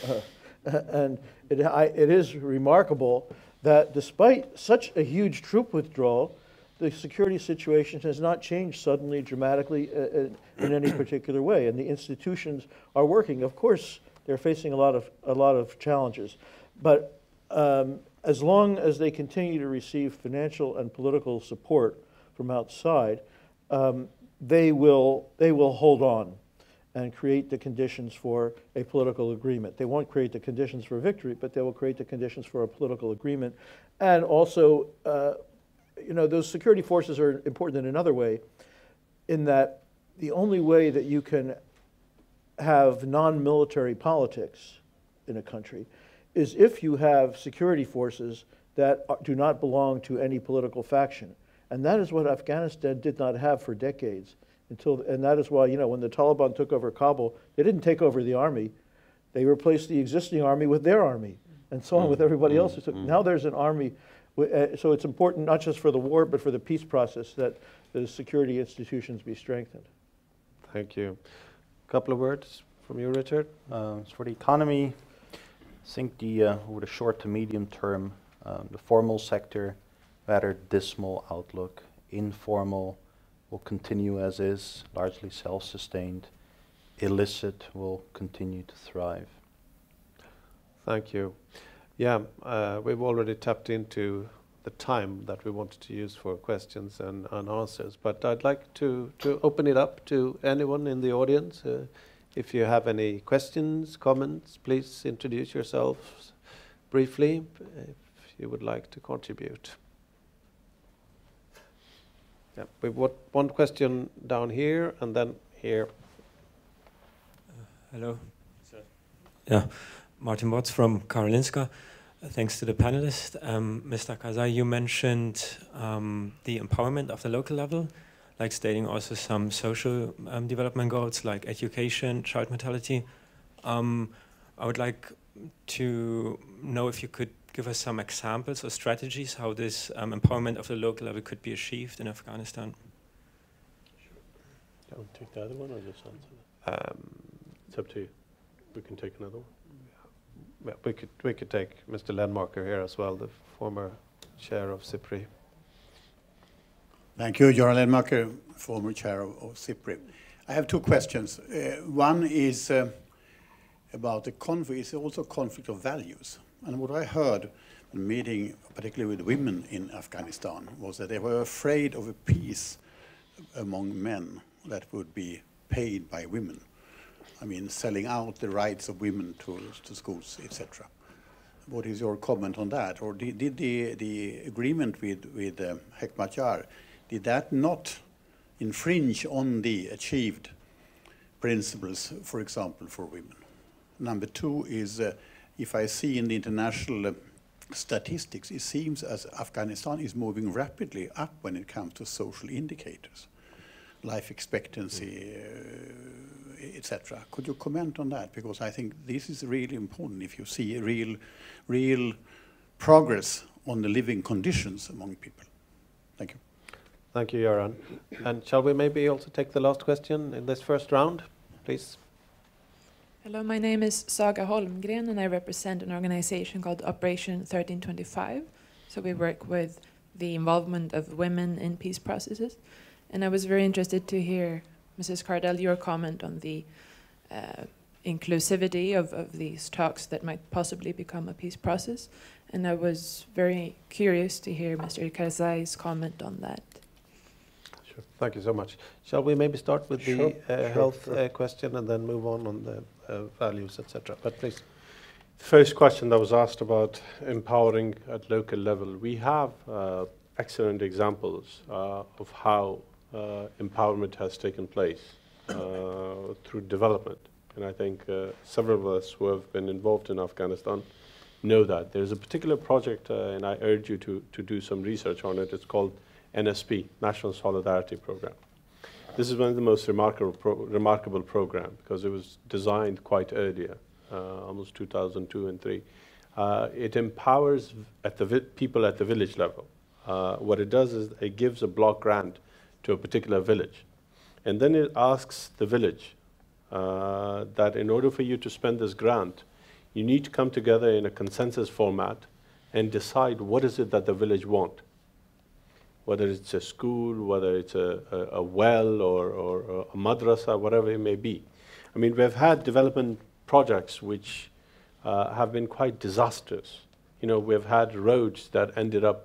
(laughs) Uh, and it, I, it is remarkable that despite such a huge troop withdrawal, the security situation has not changed suddenly dramatically uh, in, in any (clears throat) particular way, and the institutions are working. Of course, they're facing a lot of, a lot of challenges. But um, as long as they continue to receive financial and political support from outside, um, they, will, they will hold on and create the conditions for a political agreement. They won't create the conditions for victory, but they will create the conditions for a political agreement. And also, uh, you know, those security forces are important in another way, in that the only way that you can have non-military politics in a country is if you have security forces that do not belong to any political faction. And that is what Afghanistan did not have for decades. Until, and that is why, you know, when the Taliban took over Kabul, they didn't take over the army. They replaced the existing army with their army, and so on with everybody else. So now there's an army. Uh, so it's important not just for the war, but for the peace process that the security institutions be strengthened. Thank you A couple of words from you, Richard? Uh, for the economy, I think the uh, over the short to medium term, um, the formal sector, rather dismal outlook. Informal will continue as is, largely self-sustained. Illicit will continue to thrive. Thank you. Yeah, uh, we've already tapped into the time that we wanted to use for questions and, and answers. But I'd like to, to open it up to anyone in the audience. Uh, if you have any questions, comments, please introduce yourselves briefly if you would like to contribute. Yeah, we've got one question down here and then here. Uh, hello. Yeah, Martin Watts from Karolinska. Thanks to the panelists. Um, Mr. Karzai, you mentioned um, the empowerment of the local level, like stating also some social um, development goals like education, child mortality. Um, I would like to know if you could give us some examples or strategies how this um, empowerment of the local level could be achieved in Afghanistan. Sure. Do you want to take the other one or just answer Um, it's up to you. We can take another one we could we could take Mr. Lennmarker here as well, the former chair of SIPRI. Thank you, Göran Lennmarker, former chair of, of SIPRI. I have two questions. Uh, one is uh, about the conflict, it's also conflict of values. And what I heard in meeting, particularly with women in Afghanistan, was that they were afraid of a peace among men that would be paid by women. I mean, selling out the rights of women to, to schools, etc. What is your comment on that? Or did, did the, the agreement with, with uh, Hekmatyar, did that not infringe on the achieved principles, for example, for women? Number two is, uh, if I see in the international uh, statistics, it seems as Afghanistan is moving rapidly up when it comes to social indicators, life expectancy, uh, etc. Could you comment on that? Because I think this is really important if you see real, real progress on the living conditions among people. Thank you. Thank you, Göran. And shall we maybe also take the last question in this first round, please? Hello, my name is Saga Holmgren and I represent an organization called Operation 1325. So we work with the involvement of women in peace processes. And I was very interested to hear, Mrs. Kardel, your comment on the uh, inclusivity of, of these talks that might possibly become a peace process. And I was very curious to hear Mr. Karzai's comment on that. Sure. Thank you so much. Shall we maybe start with Sure, the uh, sure, health. Uh, question and then move on on the uh, values, etc. But please. First question that was asked about empowering at local level. We have uh, excellent examples uh, of how uh, empowerment has taken place uh, through development. And I think uh, several of us who have been involved in Afghanistan know that. There's a particular project, uh, and I urge you to, to do some research on it. It's called NSP, National Solidarity Program. This is one of the most remarkable, pro- remarkable program because it was designed quite earlier, uh, almost 2002 and 3. Uh, it empowers at the people at the village level. Uh, what it does is it gives a block grant to a particular village. And then it asks the village uh, that in order for you to spend this grant, you need to come together in a consensus format and decide what is it that the village want whether it's a school, whether it's a, a, a well or, or a madrasa, whatever it may be. I mean, we've had development projects which uh, have been quite disastrous. You know, we've had roads that ended up,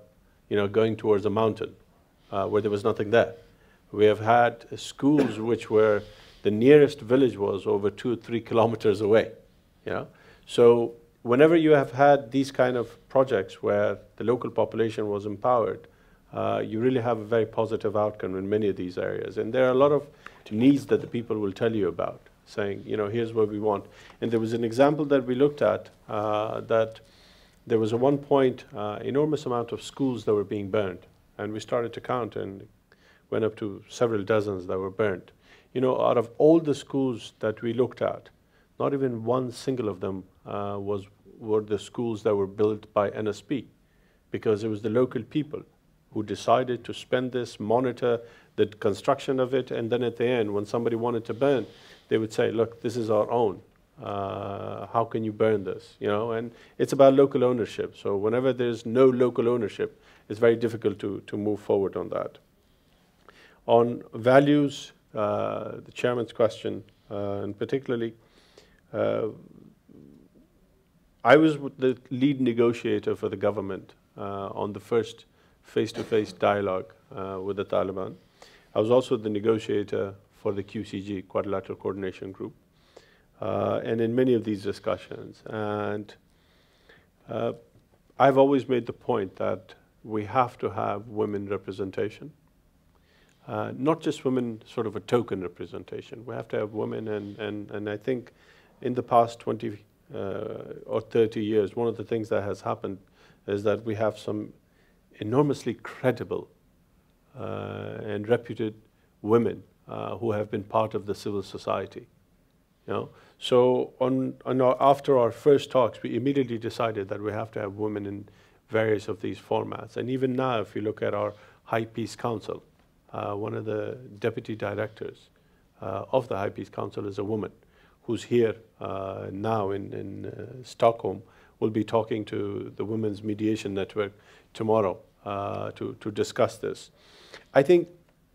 you know, going towards a mountain uh, where there was nothing there. We have had schools (coughs) which were the nearest village was over two or three kilometers away. You know, so whenever you have had these kind of projects where the local population was empowered, uh, you really have a very positive outcome in many of these areas. And there are a lot of needs that the people will tell you about, saying, you know, here's what we want. And there was an example that we looked at uh, that there was at one point uh, enormous amount of schools that were being burned. And we started to count and went up to several dozens that were burned. You know, out of all the schools that we looked at, not even one single of them uh, was were the schools that were built by NSP, because it was the local people who decided to spend this, monitor the construction of it, and then at the end, when somebody wanted to burn, they would say, "Look, this is our own. Uh, how can you burn this?" You know, and it's about local ownership. So whenever there's no local ownership, it's very difficult to to move forward on that. On values, uh, the chairman's question, uh, and particularly. Uh, I was the lead negotiator for the government uh, on the first face-to-face dialogue uh, with the Taliban. I was also the negotiator for the QCG, Quadrilateral Coordination Group, uh, and in many of these discussions. And uh, I've always made the point that we have to have women representation. Uh, not just women, sort of a token representation. We have to have women, and, and, and I think in the past 20 uh, or 30 years, one of the things that has happened is that we have some enormously credible uh, and reputed women uh, who have been part of the civil society. You know? So on, on our, after our first talks, we immediately decided that we have to have women in various of these formats. And even now, if you look at our High Peace Council, uh, one of the deputy directors uh, of the High Peace Council is a woman who's here uh, now in, in uh, Stockholm, will be talking to the Women's Mediation Network tomorrow uh, to, to discuss this. I think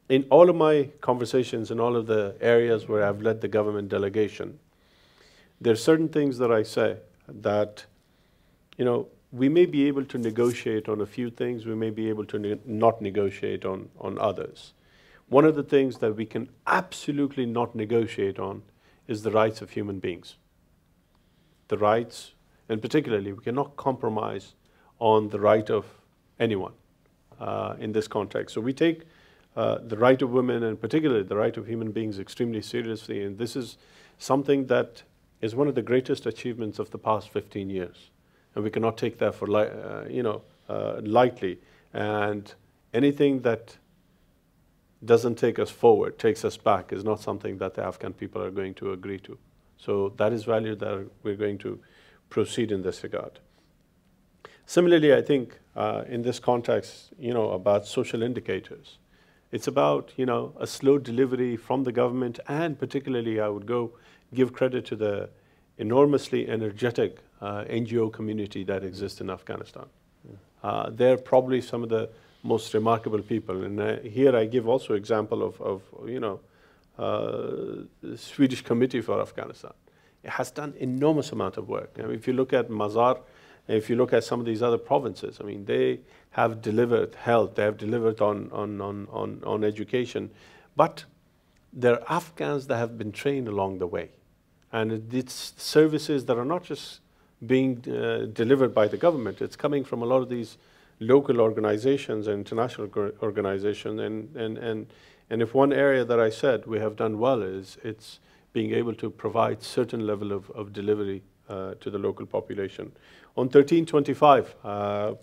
in all of my conversations in all of the areas where I've led the government delegation, there are certain things that I say that, you know, we may be able to negotiate on a few things, we may be able to ne- not negotiate on, on others. One of the things that we can absolutely not negotiate on is the rights of human beings. The rights, and particularly, we cannot compromise on the right of anyone uh, in this context. So we take uh, the right of women and particularly the right of human beings extremely seriously, and this is something that is one of the greatest achievements of the past 15 years, and we cannot take that for uh, you know uh, lightly. And anything that doesn't take us forward, takes us back, is not something that the Afghan people are going to agree to. So that is value that we're going to proceed in this regard. Similarly, I think uh, in this context, you know, about social indicators, it's about you know a slow delivery from the government, and particularly, I would go give credit to the enormously energetic uh, NGO community that exists in Afghanistan. Uh, they're probably some of the most remarkable people. And uh, here I give also example of, of you know, uh, the Swedish Committee for Afghanistan. It has done enormous amount of work. I mean, if you look at Mazar, if you look at some of these other provinces, I mean, they have delivered health, they have delivered on, on, on, on, on education, but there are Afghans that have been trained along the way. And it's services that are not just being uh, delivered by the government, it's coming from a lot of these local organizations and international organizations. And, and, and, and if one area that I said we have done well is it's being able to provide certain level of, of delivery uh, to the local population. On 1325, uh,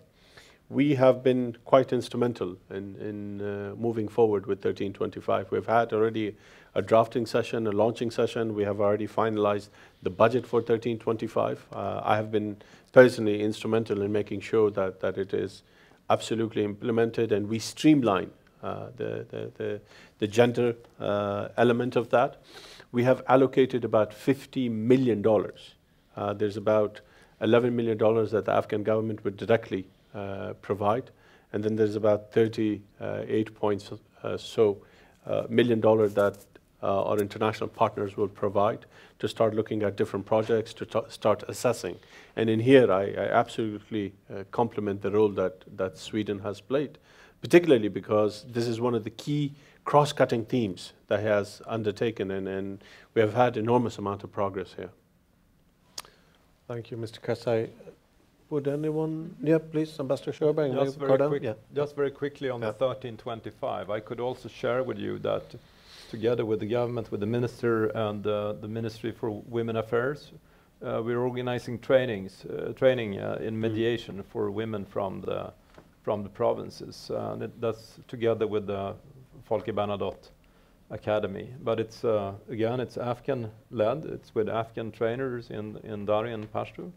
we have been quite instrumental in, in uh, moving forward with 1325. We've had already a drafting session, a launching session. We have already finalized the budget for 1325. Uh, I have been personally instrumental in making sure that, that it is absolutely implemented and we streamline uh, the, the, the, the, gender uh, element of that. We have allocated about $50 million. Uh, there's about $11 million that the Afghan government would directly uh, provide. And then there's about 38 points uh, so uh, million dollar that our international partners will provide to start looking at different projects, to start assessing. And in here, I, I absolutely uh, compliment the role that, that Sweden has played, particularly because this is one of the key cross-cutting themes that he has undertaken, and, and we have had enormous amount of progress here. Thank you, Mr. Karzai. Would anyone, yeah, please, Ambassador Sjöberg. Just very, quick, yeah. just very quickly on yeah. the 1325, I could also share with you that together with the government, with the minister and uh, the Ministry for Women Affairs, uh, we're organizing trainings, uh, training uh, in mm. mediation mm. for women from the from the provinces. and it, that's together with the Folke Bernadotte Academy. But it's uh, again, it's Afghan-led. It's with Afghan trainers in in Dari and Pashto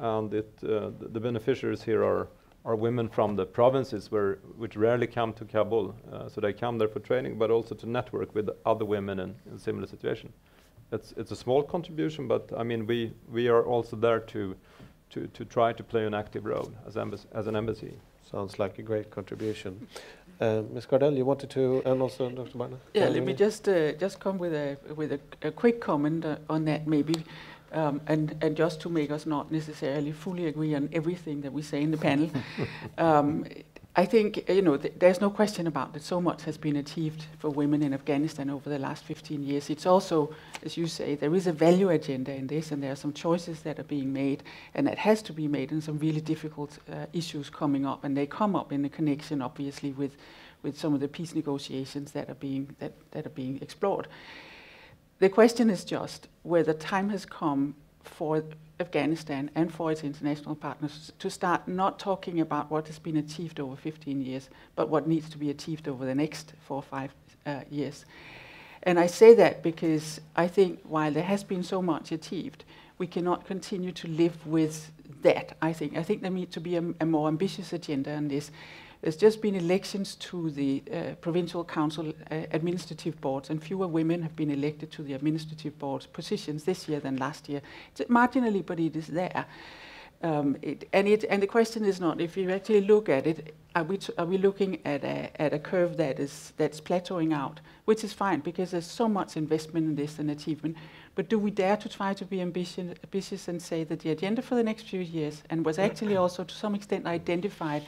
and it, uh, the beneficiaries here are, are women from the provinces where, which rarely come to Kabul. Uh, so they come there for training, but also to network with other women in, in similar situation. It's, it's a small contribution, but I mean, we, we are also there to, to, to try to play an active role as, as an embassy. Sounds like a great contribution. Uh, Ms. Kardel, you wanted to, and also Dr. Barna? Yeah, let me just uh, just come with a with a, a quick comment uh, on that, maybe. Um, and, and just to make us not necessarily fully agree on everything that we say in the panel, (laughs) um, I think you know th there's no question about that. So much has been achieved for women in Afghanistan over the last 15 years. It's also, as you say, there is a value agenda in this, and there are some choices that are being made, and that has to be made, and some really difficult uh, issues coming up, and they come up in the connection, obviously, with with some of the peace negotiations that are being that, that are being explored. The question is just whether time has come for Afghanistan and for its international partners to start not talking about what has been achieved over 15 years, but what needs to be achieved over the next four or five uh, years. And I say that because I think while there has been so much achieved, we cannot continue to live with that. I think I think there needs to be a, a more ambitious agenda on this. There's just been elections to the uh, provincial council uh, administrative boards, and fewer women have been elected to the administrative boards positions this year than last year. It's marginally, but it is there. Um, it, and, it, and the question is not if you actually look at it, are we, are we looking at a, at a curve that is that's plateauing out, which is fine because there's so much investment in this and achievement. But do we dare to try to be ambitious, ambitious and say that the agenda for the next few years, and was actually also to some extent identified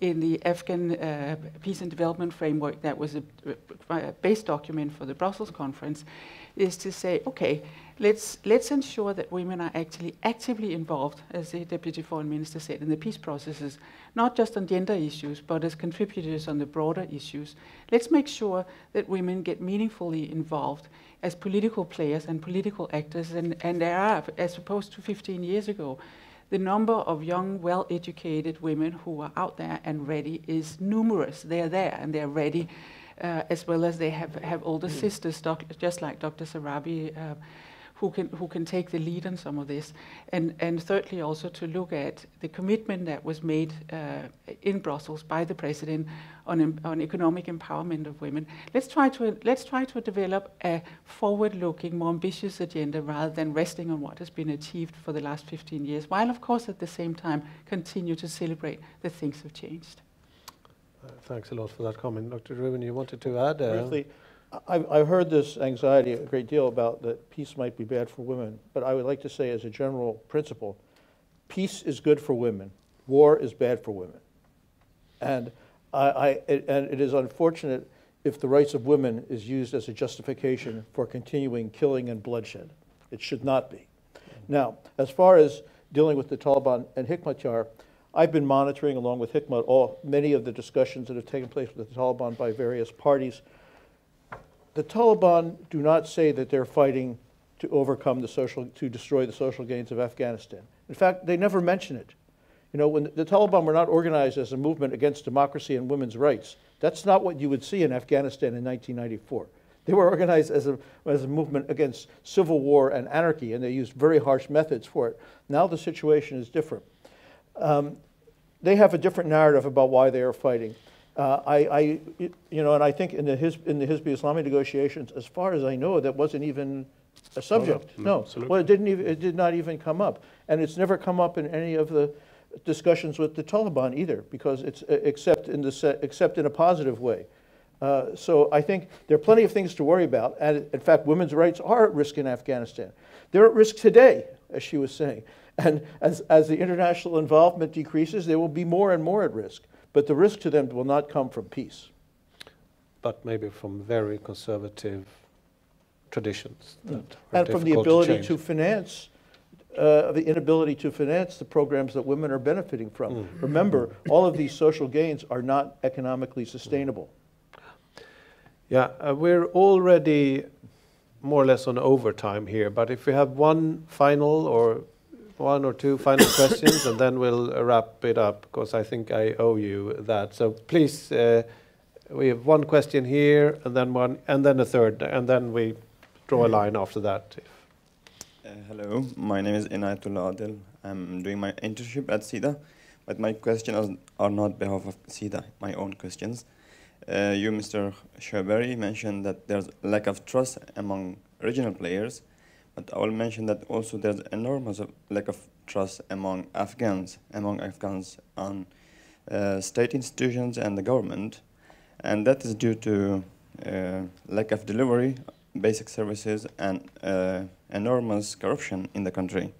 in the Afghan uh, Peace and Development Framework that was a, a, base document for the Brussels conference, is to say, okay, let's, let's ensure that women are actually actively involved, as the Deputy Foreign Minister said, in the peace processes, not just on gender issues, but as contributors on the broader issues. Let's make sure that women get meaningfully involved as political players and political actors, and, and there are, as opposed to 15 years ago, the number of young, well-educated women who are out there and ready is numerous. They're there and they're ready, uh, as well as they have, have older mm. sisters, doc, just like Dr. Sarabi, uh, who can who can take the lead on some of this, and and thirdly also to look at the commitment that was made uh, in Brussels by the president on on economic empowerment of women. Let's try to let's try to develop a forward-looking, more ambitious agenda rather than resting on what has been achieved for the last 15 years, while of course at the same time continue to celebrate that things have changed. Uh, thanks a lot for that comment, Dr. Rubin. You wanted to add? Uh, Briefly, I've, I've heard this anxiety a great deal about that peace might be bad for women, but I would like to say, as a general principle, peace is good for women, war is bad for women. And, I, I, it, and it is unfortunate if the rights of women is used as a justification for continuing killing and bloodshed. It should not be. Now, as far as dealing with the Taliban and Hekmatyar, I've been monitoring, along with Hekmat, all, many of the discussions that have taken place with the Taliban by various parties the Taliban do not say that they're fighting to overcome the social, to destroy the social gains of Afghanistan. In fact, they never mention it. You know, when the Taliban were not organized as a movement against democracy and women's rights, that's not what you would see in Afghanistan in 1994. They were organized as a, as a movement against civil war and anarchy, and they used very harsh methods for it. Now the situation is different. Um, they have a different narrative about why they are fighting. Uh, I, I, you know, and I think in the, His, in the Hizb Islami negotiations, as far as I know, that wasn't even a subject. Oh, no, absolutely. well, it didn't even, it did not even come up, and it's never come up in any of the discussions with the Taliban either, because it's uh, except in the except in a positive way. Uh, so I think there are plenty of things to worry about, and in fact, women's rights are at risk in Afghanistan. They're at risk today, as she was saying, and as as the international involvement decreases, they will be more and more at risk. But the risk to them will not come from peace. but maybe from very conservative traditions. That Mm. And from the ability change. to finance, uh, the inability to finance the programs that women are benefiting from. Mm. Remember, all of these social gains are not economically sustainable. Yeah, uh, we're already more or less on overtime here, but if we have one final or one or two final (coughs) questions, and then we'll wrap it up, because I think I owe you that. So please, uh, we have one question here, and then one, and then a third, and then we draw a line after that. Uh, hello, my name is Inayatullah Adil. I'm doing my internship at SIDA, but my questions are not behalf of SIDA, my own questions. Uh, you, Mr. Sjöberg, mentioned that there's lack of trust among regional players, but I will mention that also there's enormous lack of trust among Afghans, among Afghans on uh, state institutions and the government, and that is due to uh, lack of delivery, basic services, and uh, enormous corruption in the country.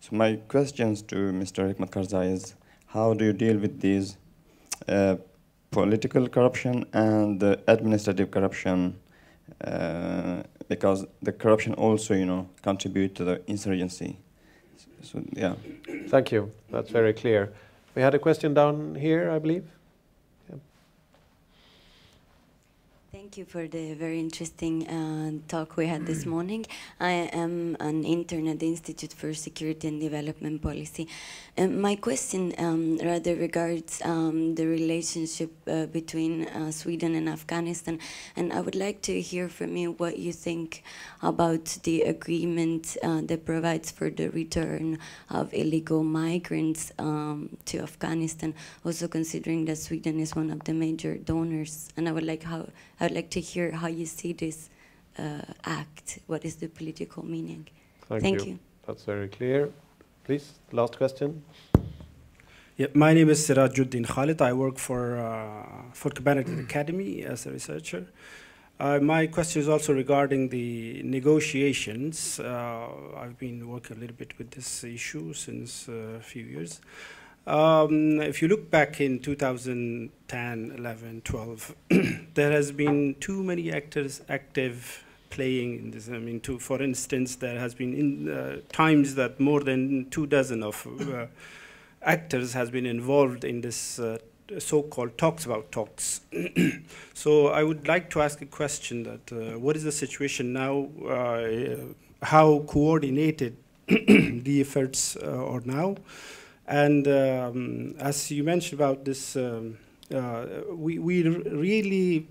So my questions to Mr. Hekmat Karzai is, how do you deal with these uh, political corruption and the administrative corruption? Because the corruption also, you know, contribute to the insurgency. So yeah. Thank you. That's very clear. We had a question down here, I believe. Thank you for the very interesting uh, talk we had this morning. I am an intern at the Institute for Security and Development Policy. And my question um, rather regards um, the relationship uh, between uh, Sweden and Afghanistan. And I would like to hear from you what you think about the agreement uh, that provides for the return of illegal migrants um, to Afghanistan, also considering that Sweden is one of the major donors. And I would like how I would like to hear how you see this uh, act. What is the political meaning? Thank, Thank you. you. That's very clear. Please, last question. Yeah, my name is Sirajuddin Khalid. I work for uh, for Kubernetes (clears throat) Academy as a researcher. Uh, my question is also regarding the negotiations. Uh, I've been working a little bit with this issue since uh, a few years. Um, if you look back in 2010, 11, 12, (clears throat) there has been too many actors active playing in this. I mean, to, for instance, there has been in, uh, times that more than two dozen of uh, actors has been involved in this uh, so-called talks about talks. (clears throat) so I would like to ask a question that uh, what is the situation now? Uh, how coordinated (clears throat) the efforts uh, are now? And um, as you mentioned about this, um, uh, we, we really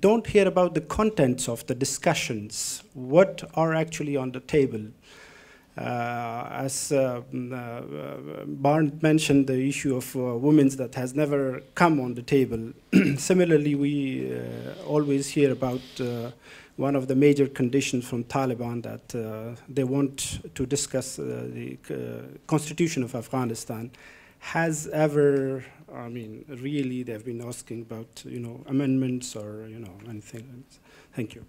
don't hear about the contents of the discussions. What are actually on the table? Uh, as uh, mm, uh, Barnett mentioned, the issue of uh, women that has never come on the table. (clears throat) Similarly, we uh, always hear about uh, one of the major conditions from Taliban that they want to discuss the constitution of Afghanistan. Has ever, I mean, really, they've been asking about, you know, amendments or, you know, anything. Thank you.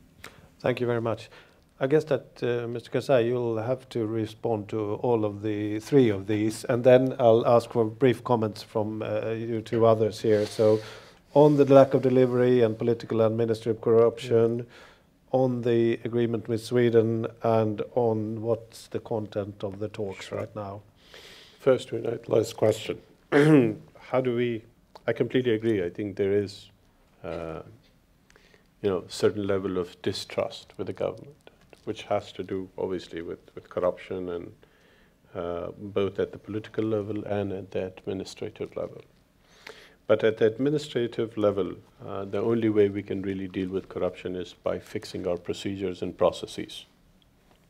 Thank you very much. I guess that, uh, Mr. Karzai, you'll have to respond to all of the three of these, and then I'll ask for brief comments from uh, you two others here. So, on the lack of delivery and political and administrative corruption, on the agreement with Sweden, and on what's the content of the talks right now. First, last question. (clears throat) How do we? I completely agree. I think there is, uh, you know, certain level of distrust with the government which has to do obviously with, with corruption and uh, both at the political level and at the administrative level. But at the administrative level, uh, the only way we can really deal with corruption is by fixing our procedures and processes.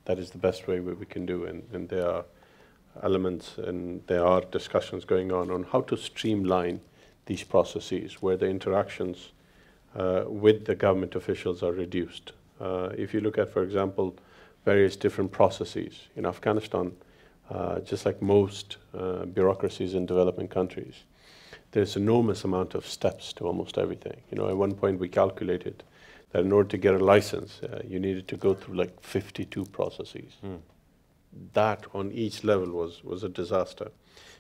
That is the best way we can do, and, and there are elements and there are discussions going on on how to streamline these processes where the interactions uh, with the government officials are reduced uh, if you look at, for example, various different processes in Afghanistan, uh, just like most uh, bureaucracies in developing countries, there's enormous amount of steps to almost everything. You know, at one point we calculated that in order to get a license, uh, you needed to go through like 52 processes. Mm. That on each level was, was a disaster.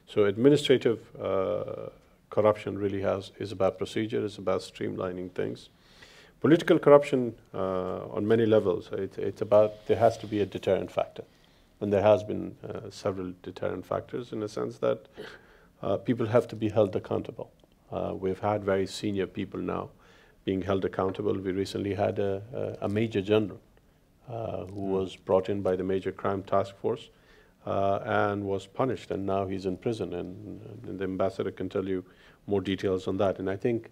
So administrative uh, corruption really has is about procedure, it's about streamlining things. Political corruption uh, on many levels, it, it's about there has to be a deterrent factor. And there has been uh, several deterrent factors in the sense that uh, people have to be held accountable. Uh, we've had very senior people now being held accountable. We recently had a, a, a major general uh, who mm. was brought in by the Major Crime Task Force uh, and was punished, and now he's in prison. And, and, the ambassador can tell you more details on that. And I think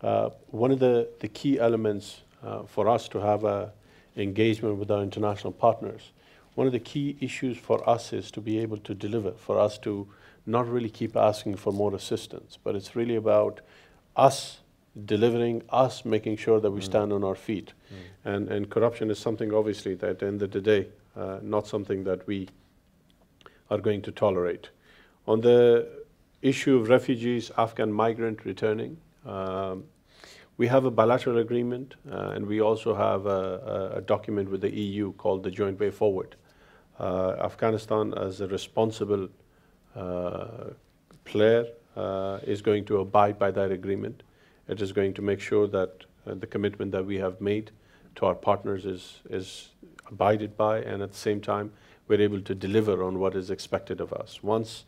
uh, one of the, the key elements uh, for us to have a engagement with our international partners, one of the key issues for us is to be able to deliver, for us to not really keep asking for more assistance, but it's really about us delivering, us making sure that we mm. stand on our feet. Mm. And, and corruption is something, obviously, that at the end of the day, uh, not something that we are going to tolerate. On the issue of refugees, Afghan migrant returning, um, we have a bilateral agreement, uh, and we also have a, a, document with the EU called the Joint Way Forward. Uh, Afghanistan, as a responsible player, uh, is going to abide by that agreement. It is going to make sure that uh, the commitment that we have made to our partners is, is abided by, and at the same time, we're able to deliver on what is expected of us. Once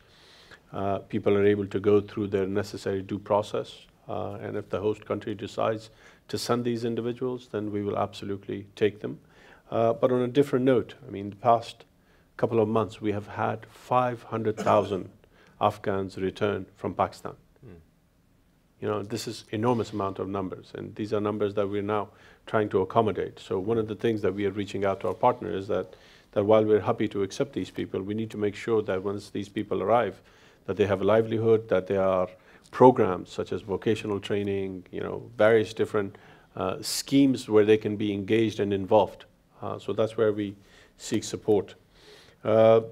uh, people are able to go through their necessary due process, uh, and if the host country decides to send these individuals, then we will absolutely take them. Uh, but on a different note, I mean, the past couple of months, we have had 500,000 Afghans return from Pakistan. Mm. You know, this is enormous amount of numbers, and these are numbers that we're now trying to accommodate. So one of the things that we are reaching out to our partners is that, that while we're happy to accept these people, we need to make sure that once these people arrive, that they have a livelihood, that they are programs such as vocational training, you know, various different uh, schemes where they can be engaged and involved. Uh, so that's where we seek support. Uh,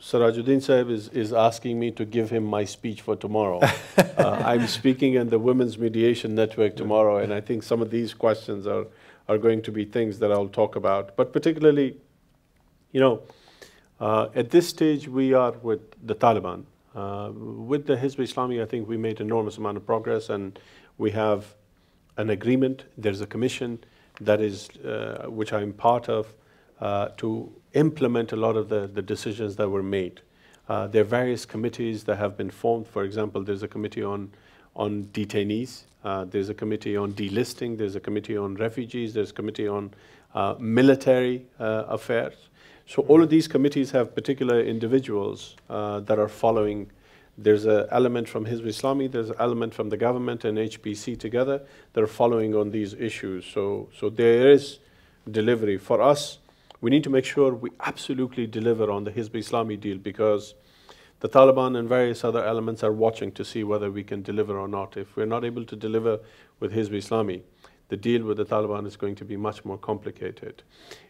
Sirajuddin Sahib is, is asking me to give him my speech for tomorrow. (laughs) uh, I'm speaking in the Women's Mediation Network tomorrow, and I think some of these questions are, are going to be things that I'll talk about. But particularly, you know, uh, at this stage, we are with the Taliban. Uh, with the Hizb Islami, I think we made enormous amount of progress, and we have an agreement. There's a commission that is, uh, which I'm part of, uh, to implement a lot of the, the decisions that were made. Uh, there are various committees that have been formed. For example, there's a committee on on detainees. Uh, there's a committee on delisting. There's a committee on refugees. There's a committee on uh, military affairs. So all of these committees have particular individuals uh, that are following There's an element from Hizb Islami, there's an element from the government and HPC together that are following on these issues. So, so there is delivery. For us, we need to make sure we absolutely deliver on the Hizb Islami deal because the Taliban and various other elements are watching to see whether we can deliver or not. If we're not able to deliver with Hizb Islami, the deal with the Taliban is going to be much more complicated.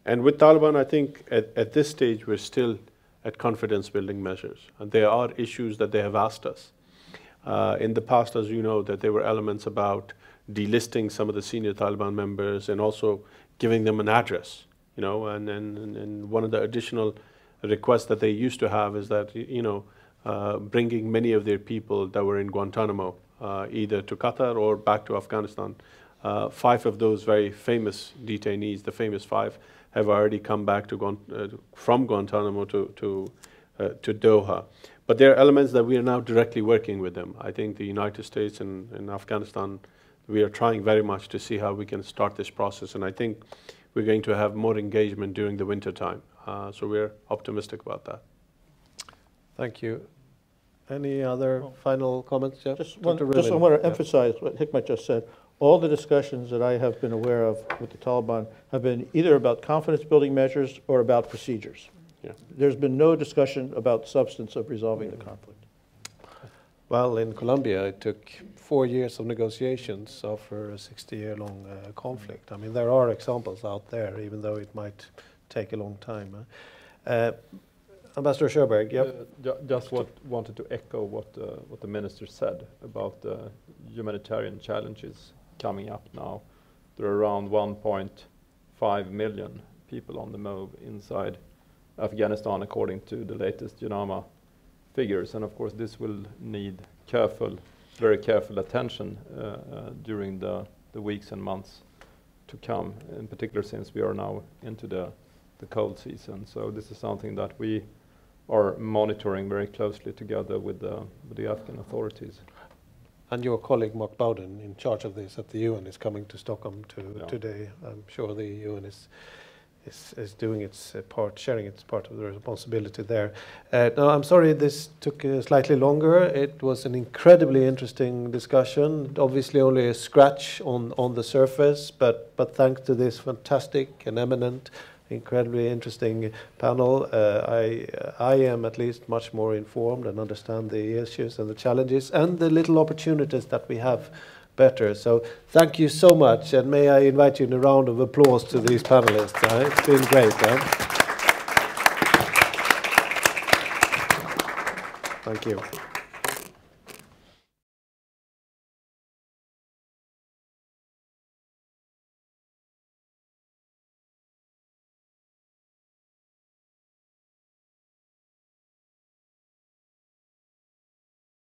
And with Taliban, I think at, at this stage we're still at confidence building measures. And there are issues that they have asked us. Uh, in the past, as you know, that there were elements about delisting some of the senior Taliban members and also giving them an address, you know, and, and, and one of the additional requests that they used to have is that, you know, uh, bringing many of their people that were in Guantanamo uh, either to Qatar or back to Afghanistan. Uh, five of those very famous detainees, the famous five, have already come back to uh, from Guantanamo to, to, uh, to Doha. But there are elements that we are now directly working with them. I think the United States and, and Afghanistan, we are trying very much to see how we can start this process. And I think we're going to have more engagement during the winter time. Uh, so we're optimistic about that. Thank you. Any other oh. final comments, Jeff? Just, one, just I want to emphasize what Hekmat just said. All the discussions that I have been aware of with the Taliban have been either about confidence building measures or about procedures. Yeah. There's been no discussion about substance of resolving the conflict. Well, in Colombia, it took four years of negotiations after a 60 year long uh, conflict. I mean, there are examples out there, even though it might take a long time. Uh, Ambassador Sjöberg, yep. Uh, ju just what, wanted to echo what, uh, what the minister said about the humanitarian challenges coming up now. There are around 1.5 million people on the move inside Afghanistan, according to the latest UNAMA figures. And of course, this will need careful, very careful attention uh, uh, during the, the weeks and months to come, in particular since we are now into the, the cold season. So this is something that we are monitoring very closely together with the, with the Afghan authorities. And your colleague Mark Bowden, in charge of this at the UN, is coming to Stockholm to yeah. today. I'm sure the UN is is, is doing its uh, part, sharing its part of the responsibility there. Uh, now, I'm sorry this took uh, slightly longer. It was an incredibly interesting discussion. Obviously, only a scratch on on the surface, but but thanks to this fantastic and eminent incredibly interesting panel. Uh, I, I am at least much more informed and understand the issues and the challenges and the little opportunities that we have better. So thank you so much, and may I invite you in a round of applause to these panelists. Uh, it's been great. Thank you.